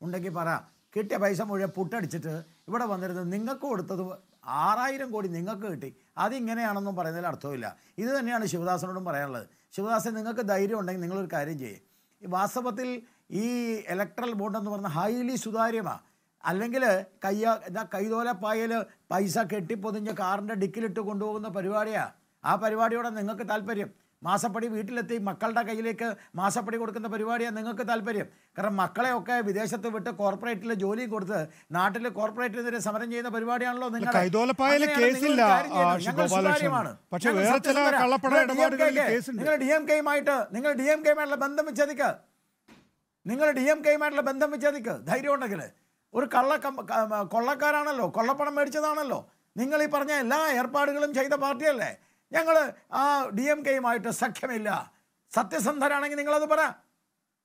ഉണ്ടെങ്കിൽ പറ. കിട്ടിയ പൈസ മുഴുവൻ പുട്ടടിച്ചിട്ട് ഇവിടെ വന്നിരുന്നത് നിങ്ങൾക്ക് കൊടുത്തത് ആറായിരം കോടി നിങ്ങൾക്ക് കിട്ടി. അതിങ്ങനെയാണെന്നും പറയുന്നതിൽ അർത്ഥമില്ല ഇത് തന്നെയാണ് ശിവദാസനോടും പറയാനുള്ളത്. ശിവദാസൻ നിങ്ങൾക്ക് ധൈര്യം ഉണ്ടെങ്കിൽ നിങ്ങളൊരു കാര്യം ചെയ്യേ. വാസ്തവത്തിൽ ഈ ഇലക്ട്രൽ ബോണ്ട് എന്ന് പറഞ്ഞാൽ ഹൈലി സുതാര്യമാണ് അല്ലെങ്കിൽ കയ്യ എന്താ കൈതോലപ്പായൽ പൈസ കെട്ടിപ്പൊതിഞ്ഞ് കാറിന്റെ ഡിക്കിലിട്ട് കൊണ്ടുപോകുന്ന പരിപാടിയാണ് ആ പരിപാടിയോടെ നിങ്ങൾക്ക് താല്പര്യം. മാസപ്പടി വീട്ടിലെത്തി മക്കളുടെ കയ്യിലേക്ക് മാസപ്പടി കൊടുക്കുന്ന പരിപാടിയാണ് നിങ്ങൾക്ക് താല്പര്യം. കാരണം മക്കളെയൊക്കെ വിദേശത്ത് വിട്ട് കോർപ്പറേറ്റിൽ ജോലി കൊടുത്ത് നാട്ടിൽ കോർപ്പറേറ്റിനെതിരെ സമരം ചെയ്യുന്ന പരിപാടിയാണല്ലോ നിങ്ങൾ ഡി എം കെയുമായിട്ട് നിങ്ങൾ ഡി എം കെയുമായിട്ടുള്ള ബന്ധം വിച്ഛേദിക്കുക നിങ്ങൾ ഡി എം കെയുമായിട്ടുള്ള ബന്ധം വിച്ഛേദിക്ക. ധൈര്യം ഉണ്ടെങ്കിൽ ഒരു കള്ള കൊള്ളക്കാരാണല്ലോ. കൊള്ളപ്പണം മേടിച്ചതാണല്ലോ. നിങ്ങൾ ഈ പറഞ്ഞ എല്ലാ ഏർപ്പാടുകളും ചെയ്ത പാർട്ടിയല്ലേ? ഞങ്ങൾ ആ ഡി എം കെയുമായിട്ട് സഖ്യമില്ല. സത്യസന്ധരാണെങ്കിൽ നിങ്ങളത് പറ.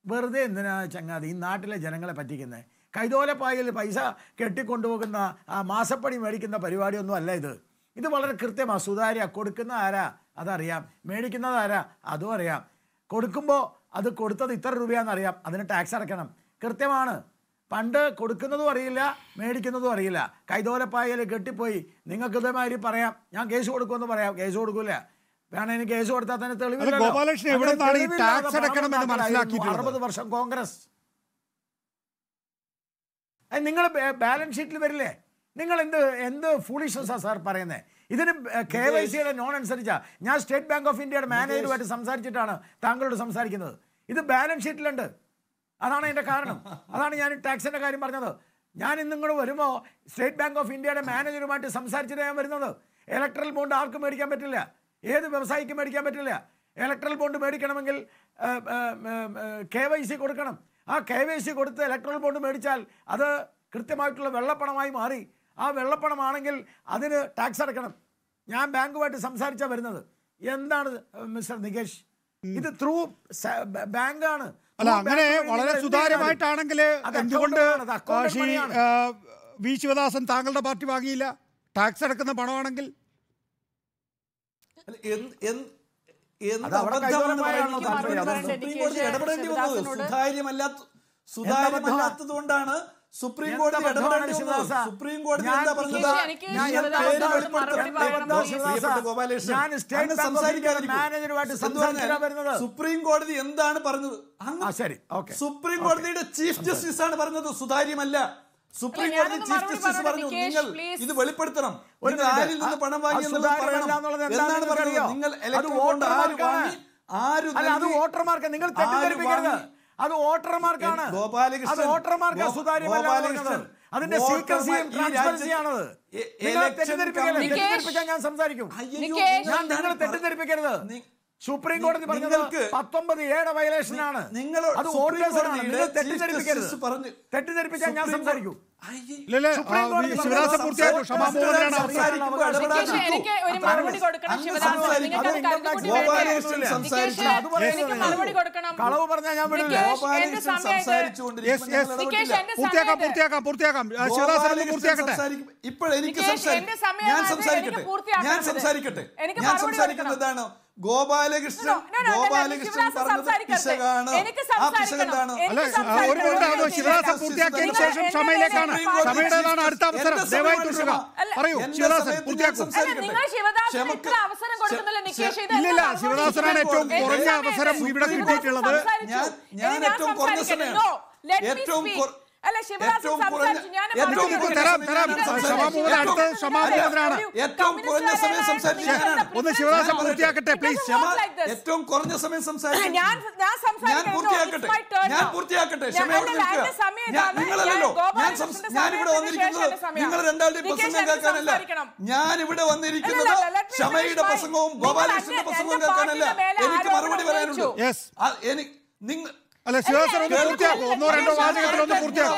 വെറുതെ എന്തിനാ ചങ്ങാതി ഈ നാട്ടിലെ ജനങ്ങളെ പറ്റിക്കുന്നത് കൈതോലപ്പായിൽ പൈസ കെട്ടിക്കൊണ്ടുപോകുന്ന ആ മാസപ്പണി മേടിക്കുന്ന പരിപാടിയൊന്നും അല്ല ഇത്. ഇത് വളരെ കൃത്യമാണ് സുതാര്യ കൊടുക്കുന്ന ആരാ? അതറിയാം. മേടിക്കുന്നത് ആരാ? അതും അറിയാം. കൊടുക്കുമ്പോൾ അത് കൊടുത്തത് ഇത്ര രൂപയാണെന്നറിയാം. അതിന് ടാക്സ് അടയ്ക്കണം. കൃത്യമാണ്. പണ്ട് കൊടുക്കുന്നതും അറിയില്ല മേടിക്കുന്നതും അറിയില്ല. കൈതോലപ്പായയിൽ കെട്ടിപ്പോയി. നിങ്ങൾക്ക് ഇതേമാതിരി പറയാം. ഞാൻ കേസ് കൊടുക്കുമെന്ന് പറയാം. കേസ് കൊടുക്കില്ല വേണം എനിക്ക് കേസ് കൊടുത്താൽ തന്നെ മനസ്സിലാക്കിയിട്ടുള്ളത്? അറുപത് വർഷം കോൺഗ്രസ്. നിങ്ങൾ ബാലൻസ് ഷീറ്റിൽ വരില്ലേ? നിങ്ങൾ എന്ത് എന്ത് ഫുളിഷസാ സാർ പറയുന്നത് ഇതിന് കെ വൈ സിയുടെ നോൺ അനുസരിച്ചാ. ഞാൻ സ്റ്റേറ്റ് ബാങ്ക് ഓഫ് ഇന്ത്യയുടെ മാനേജറുമായിട്ട് സംസാരിച്ചിട്ടാണ് താങ്കളോട് സംസാരിക്കുന്നത്. ഇത് ബാലൻസ് ഷീറ്റിലുണ്ട്. അതാണ് അതിന്റെ കാരണം. അതാണ് ഞാൻ ടാക്സിന്റെ കാര്യം പറഞ്ഞത്. ഞാൻ ഇന്ന് ഇങ്ങോട്ട് വരുമ്പോൾ സ്റ്റേറ്റ് ബാങ്ക് ഓഫ് ഇന്ത്യയുടെ മാനേജറുമായിട്ട് സംസാരിച്ചിട്ട് ഞാൻ വരുന്നത്. ഇലക്ട്രൽ ബോണ്ട് ആർക്കും മേടിക്കാൻ പറ്റില്ല. ഏത് വ്യവസായിക്കും മേടിക്കാൻ പറ്റില്ല. ഇലക്ട്രൽ ബോണ്ട് മേടിക്കണമെങ്കിൽ കെ വൈ സി കൊടുക്കണം. ആ കെ വൈ സി കൊടുത്ത് ഇലക്ട്രൽ ബോണ്ട് മേടിച്ചാൽ അത് കൃത്യമായിട്ടുള്ള വെള്ളപ്പണമായി മാറി. ആ വെള്ളപ്പണമാണെങ്കിൽ അതിന് ടാക്സ് അടക്കണം. ഞാൻ ബാങ്കുമായിട്ട് സംസാരിച്ചാൽ വരുന്നത്. എന്താണ് മിസ്റ്റർ നികേഷ്? ഇത് ത്രൂ ബാങ്കാണ്. അല്ല അങ്ങനെ വളരെ സുതാര്യമായിട്ടാണെങ്കിൽ എന്തുകൊണ്ട് വി. ശിവദാസൻ താങ്കളുടെ പാർട്ടി വാങ്ങിയില്ല. ടാക്സ് അടക്കുന്ന പണമാണെങ്കിൽ? സുതാര്യമല്ലാത്തത് കൊണ്ടാണ് സുപ്രീം കോടതി? സുപ്രീം കോടതി എന്താ പറഞ്ഞത്. സുപ്രീം കോടതി എന്താണ് പറഞ്ഞത്? അങ്ങ് ആ, ശരി, ഓക്കേ. സുപ്രീം കോടതിയുടെ ചീഫ് ജസ്റ്റിസ് ആണ് പറഞ്ഞത്. സുതാര്യമല്ല. സുപ്രീം കോടതി ചീഫ് ജസ്റ്റിസ് പറഞ്ഞു നിങ്ങൾ ഇത് വെളിപ്പെടുത്തണം. ഒരു നിങ്ങൾ ആരിൽ നിന്ന് പണം വാങ്ങിയെന്ന് വാങ്ങി എന്താണ് പറയുന്നത് നിങ്ങൾ ആര് വാങ്ങി ആര് അല്ല അത്? വോട്ടർമാർക്ക് നിങ്ങൾ ആര് തെറ്റിദ്ധരിപ്പിക്കരുത്. വാങ്ങി? അത് വോട്ടർമാർക്കാണ്. അത് വോട്ടർമാർക്ക് സുതാര്യമല്ല അതിന്റെ സീക്രസിയും ട്രാൻസ്പെറൻസിയാണത് നിങ്ങൾ തെറ്റിദ്ധരിപ്പിക്കരുത് തെറ്റിദ്ധരിപ്പിക്കാൻ ഞാൻ സംസാരിക്കും. ഞാൻ നിങ്ങൾ തെറ്റിദ്ധരിപ്പിക്കരുത്. സുപ്രീം കോടതി പറഞ്ഞത് പത്തൊമ്പത് ഏഴ് വയലേഷൻ ആണ്. നിങ്ങൾ അത് വോട്ടേഴ്സ് തെറ്റിദ്ധരിപ്പിക്കരുത്. തെറ്റിദ്ധരിപ്പിക്കാൻ ഞാൻ സംസാരിക്കും. എനിക്ക് ഒരു മറുപടി കൊടുക്കണം നിങ്ങൾക്ക് മറുപടി കൊടുക്കണം. കളവ് പറഞ്ഞാൽ ഞാൻ വിടില്ല പൂർത്തിയാക്കാം പൂർത്തിയാക്കാം പൂർത്തിയാക്കാം. പൂർത്തിയാക്കട്ടെ. ഞാൻ സംസാരിക്കട്ടെ. ഞാൻ സംസാരിക്കട്ടെ. എനിക്ക് ഞാൻ മറുപടി സംസാരിക്കുന്നതാണ് ഗോപാലകൃഷ്ണൻ ഗോപാലകൃഷ്ണൻ പറഞ്ഞത് സംസാരിക്കട്ടെ. പിശകാണ്. ആ പൂർത്തിയാക്കിയതിനു ശേഷം ക്ഷമയിലേക്കാണ് അടുത്ത അവസരം. ദയവായി സമയം തുടരുക പറയൂ. ശിവദാസൻ പൂർത്തിയാക്കും. ഇല്ലില്ല ശിവദാസനാണ് ഏറ്റവും കുറഞ്ഞ അവസരം ഇവിടെ കിട്ടിയിട്ടുള്ളത്. ഞാൻ- ഞാൻ ഏറ്റവും കുറഞ്ഞ me ഏറ്റവും അല്ല ശിവദാസൻ ഏറ്റവും സംസാരിച്ചു. ഞാൻ ഏറ്റവും കുറഞ്ഞ സമയം ഒന്ന് ശിവദാസൻ പൂർത്തിയാക്കട്ടെ പ്ലീസ്. ഏറ്റവും കുറഞ്ഞ സമയം സംസാരിച്ചു. ഞാൻ. പൂർത്തിയാക്കട്ടെ. It's my turn ഞാൻ പൂർത്തിയാക്കട്ടെ. സമയം ഞാൻ സമയത്തിന് വന്നിരിക്കുന്നത്. നിങ്ങൾ രണ്ടാളുടെയും പ്രസംഗം കേൾക്കാനല്ല. ഞാൻ ഇവിടെ വന്നിരിക്കുന്നത് ക്ഷമയുടെ പ്രസംഗവും ഗോപാലകൃഷ്ണന്റെ പ്രസംഗവും കേൾക്കാനല്ല. എനിക്ക് മറുപടി പറയാനുണ്ട്. ഉന്നയിച്ചു. ആ, എനി- നിങ്ങൾ അല്ല ശിവദാസൻ ഒന്ന് പൂർത്തിയാക്കൂ. ഒന്നോ രണ്ടോ വാചകത്തിൽ ഒന്ന് പൂർത്തിയാക്കൂ.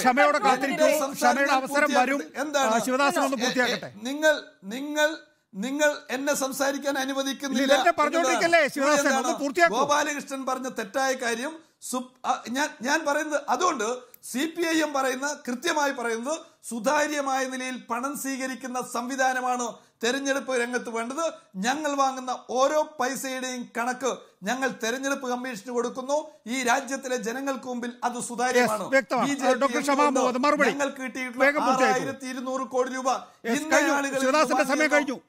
ക്ഷമയോടെ കാത്തിരിക്കൂ. ക്ഷമയുടെ അവസരം വരും. ശിവദാസൻ ഒന്ന് പൂർത്തിയാക്കട്ടെ. നിങ്ങൾ നിങ്ങൾ നിങ്ങൾ എന്നെ സംസാരിക്കാൻ അനുവദിക്കുന്നില്ല. ഇതെന്നെ പറഞ്ഞുകൊണ്ടിരിക്കല്ലേ, എന്നതാണ്. ഒന്ന് പൂർത്തിയാക്കൂ. ഗോപാലകൃഷ്ണൻ പറഞ്ഞ തെറ്റായ കാര്യം ഞാൻ ഞാൻ പറയുന്നത് അതുകൊണ്ട് സി പി ഐ എം പറയുന്ന കൃത്യമായി പറയുന്നത് സുതാര്യമായ നിലയിൽ പണം സ്വീകരിക്കുന്ന സംവിധാനമാണ് തെരഞ്ഞെടുപ്പ് രംഗത്ത് വേണ്ടത് ഞങ്ങൾ വാങ്ങുന്ന ഓരോ പൈസയുടെയും കണക്ക് ഞങ്ങൾ തെരഞ്ഞെടുപ്പ് കമ്മീഷന് കൊടുക്കുന്നു. ഈ രാജ്യത്തിലെ ജനങ്ങൾക്ക് മുമ്പിൽ അത് സുതാര്യമാണ്. ഞങ്ങൾക്ക് കിട്ടിയിട്ടുള്ള ആറായിരത്തി ഇരുന്നൂറ് കോടി രൂപ.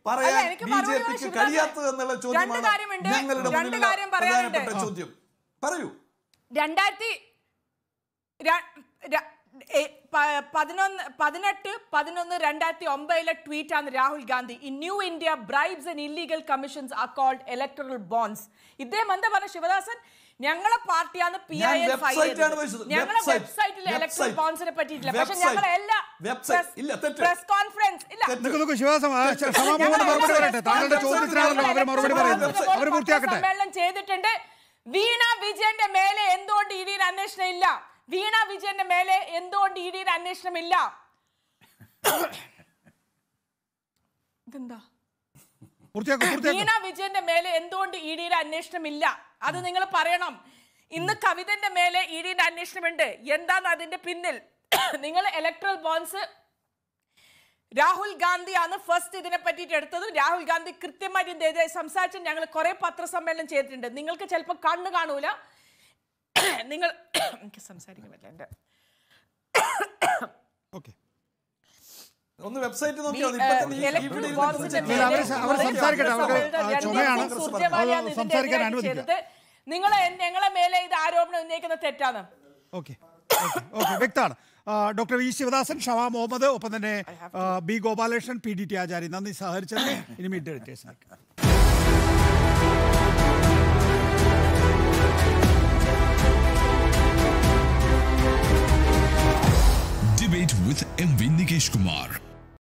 പറയാൻ അല്ല, എനിക്ക് ബി ജെ പിക്ക് കഴിയാത്തത് എന്നുള്ള രണ്ട് ചോദ്യമാണ് കാര്യമുണ്ട്. ഞങ്ങളുടെ രണ്ട് മുന്നിലുള്ള കാര്യം പറയാനുണ്ട്. പ്രധാനപ്പെട്ട ചോദ്യം. പറയൂ. രണ്ടായിരത്തി പതിനൊന്ന് പതിനെട്ട് പതിനൊന്ന് രണ്ടായിരത്തി ഒമ്പതിലെ ട്വീറ്റ് ആണ് Rahul Gandhi. In new India bribes and illegal commissions are called electoral bonds ഇദ്ദേഹം എന്താ പറഞ്ഞ ശിവദാസൻ? ഞങ്ങളെ പാർട്ടിയാണ് പി ഐ എൽ. ഞങ്ങളെ. വെബ്സൈറ്റിൽ ഇലക്ട്രൽ. ബോൺസിനെ പറ്റിയിട്ടില്ല. പക്ഷെ ഞങ്ങളെ എല്ലാ പ്രസ് കോൺഫറൻസ് സമ്മേളനം ചെയ്തിട്ടുണ്ട്. വീണ വിജയന്റെ മേലെ എന്തുകൊണ്ട് ഇ അന്വേഷണം ഇല്ല വീണ വിജയന്റെ മേലെ എന്തുകൊണ്ട് ഇ ഡിയുടെ അന്വേഷണം ഇല്ല? ഇതെന്താ? വീണ വിജയന്റെ മേലെ എന്തുകൊണ്ട് ഇ ഡിയുടെ അന്വേഷണം ഇല്ല? അത് നിങ്ങൾ പറയണം. ഇന്ന് കവിതന്റെ മേലെ ഇ ഡിയുടെ അന്വേഷണമുണ്ട് എന്താണ് അതിന്റെ പിന്നിൽ? നിങ്ങൾ ഇലക്ട്രൽ ബോൺസ് രാഹുൽ ഗാന്ധിയാണ് ഫസ്റ്റ് ഇതിനെ പറ്റിയിട്ട് എടുത്തത്. രാഹുൽ ഗാന്ധി കൃത്യമായിട്ട് സംസാരിച്ച് ഞങ്ങൾ കുറെ പത്രസമ്മേളനം ചെയ്തിട്ടുണ്ട്. നിങ്ങൾക്ക് ചിലപ്പോൾ കണ്ണു കാണൂല. നിങ്ങൾ എനിക്ക് സംസാരിക്കാൻ പറ്റില്ല എന്റെ ഓക്കെ ഒന്ന് വെബ്സൈറ്റ് നോക്കിയാൽ. നിങ്ങൾ ഞങ്ങളെ മേലെ ഇത് ആരോപണം ഉന്നയിക്കുന്നത് തെറ്റാണ് ഓക്കെ ഓക്കെ വ്യക്തമാണ് ഡോക്ടർ വി ശിവദാസൻ ഷവാ മുഹമ്മദ് ഒപ്പം തന്നെ B Gopalakrishnan P D T Achary നന്ദി സഹകരിച്ചത് ഇനി മീറ്റ് എഡിറ്റേഴ്സിലേക്ക് with MV Nikesh Kumar.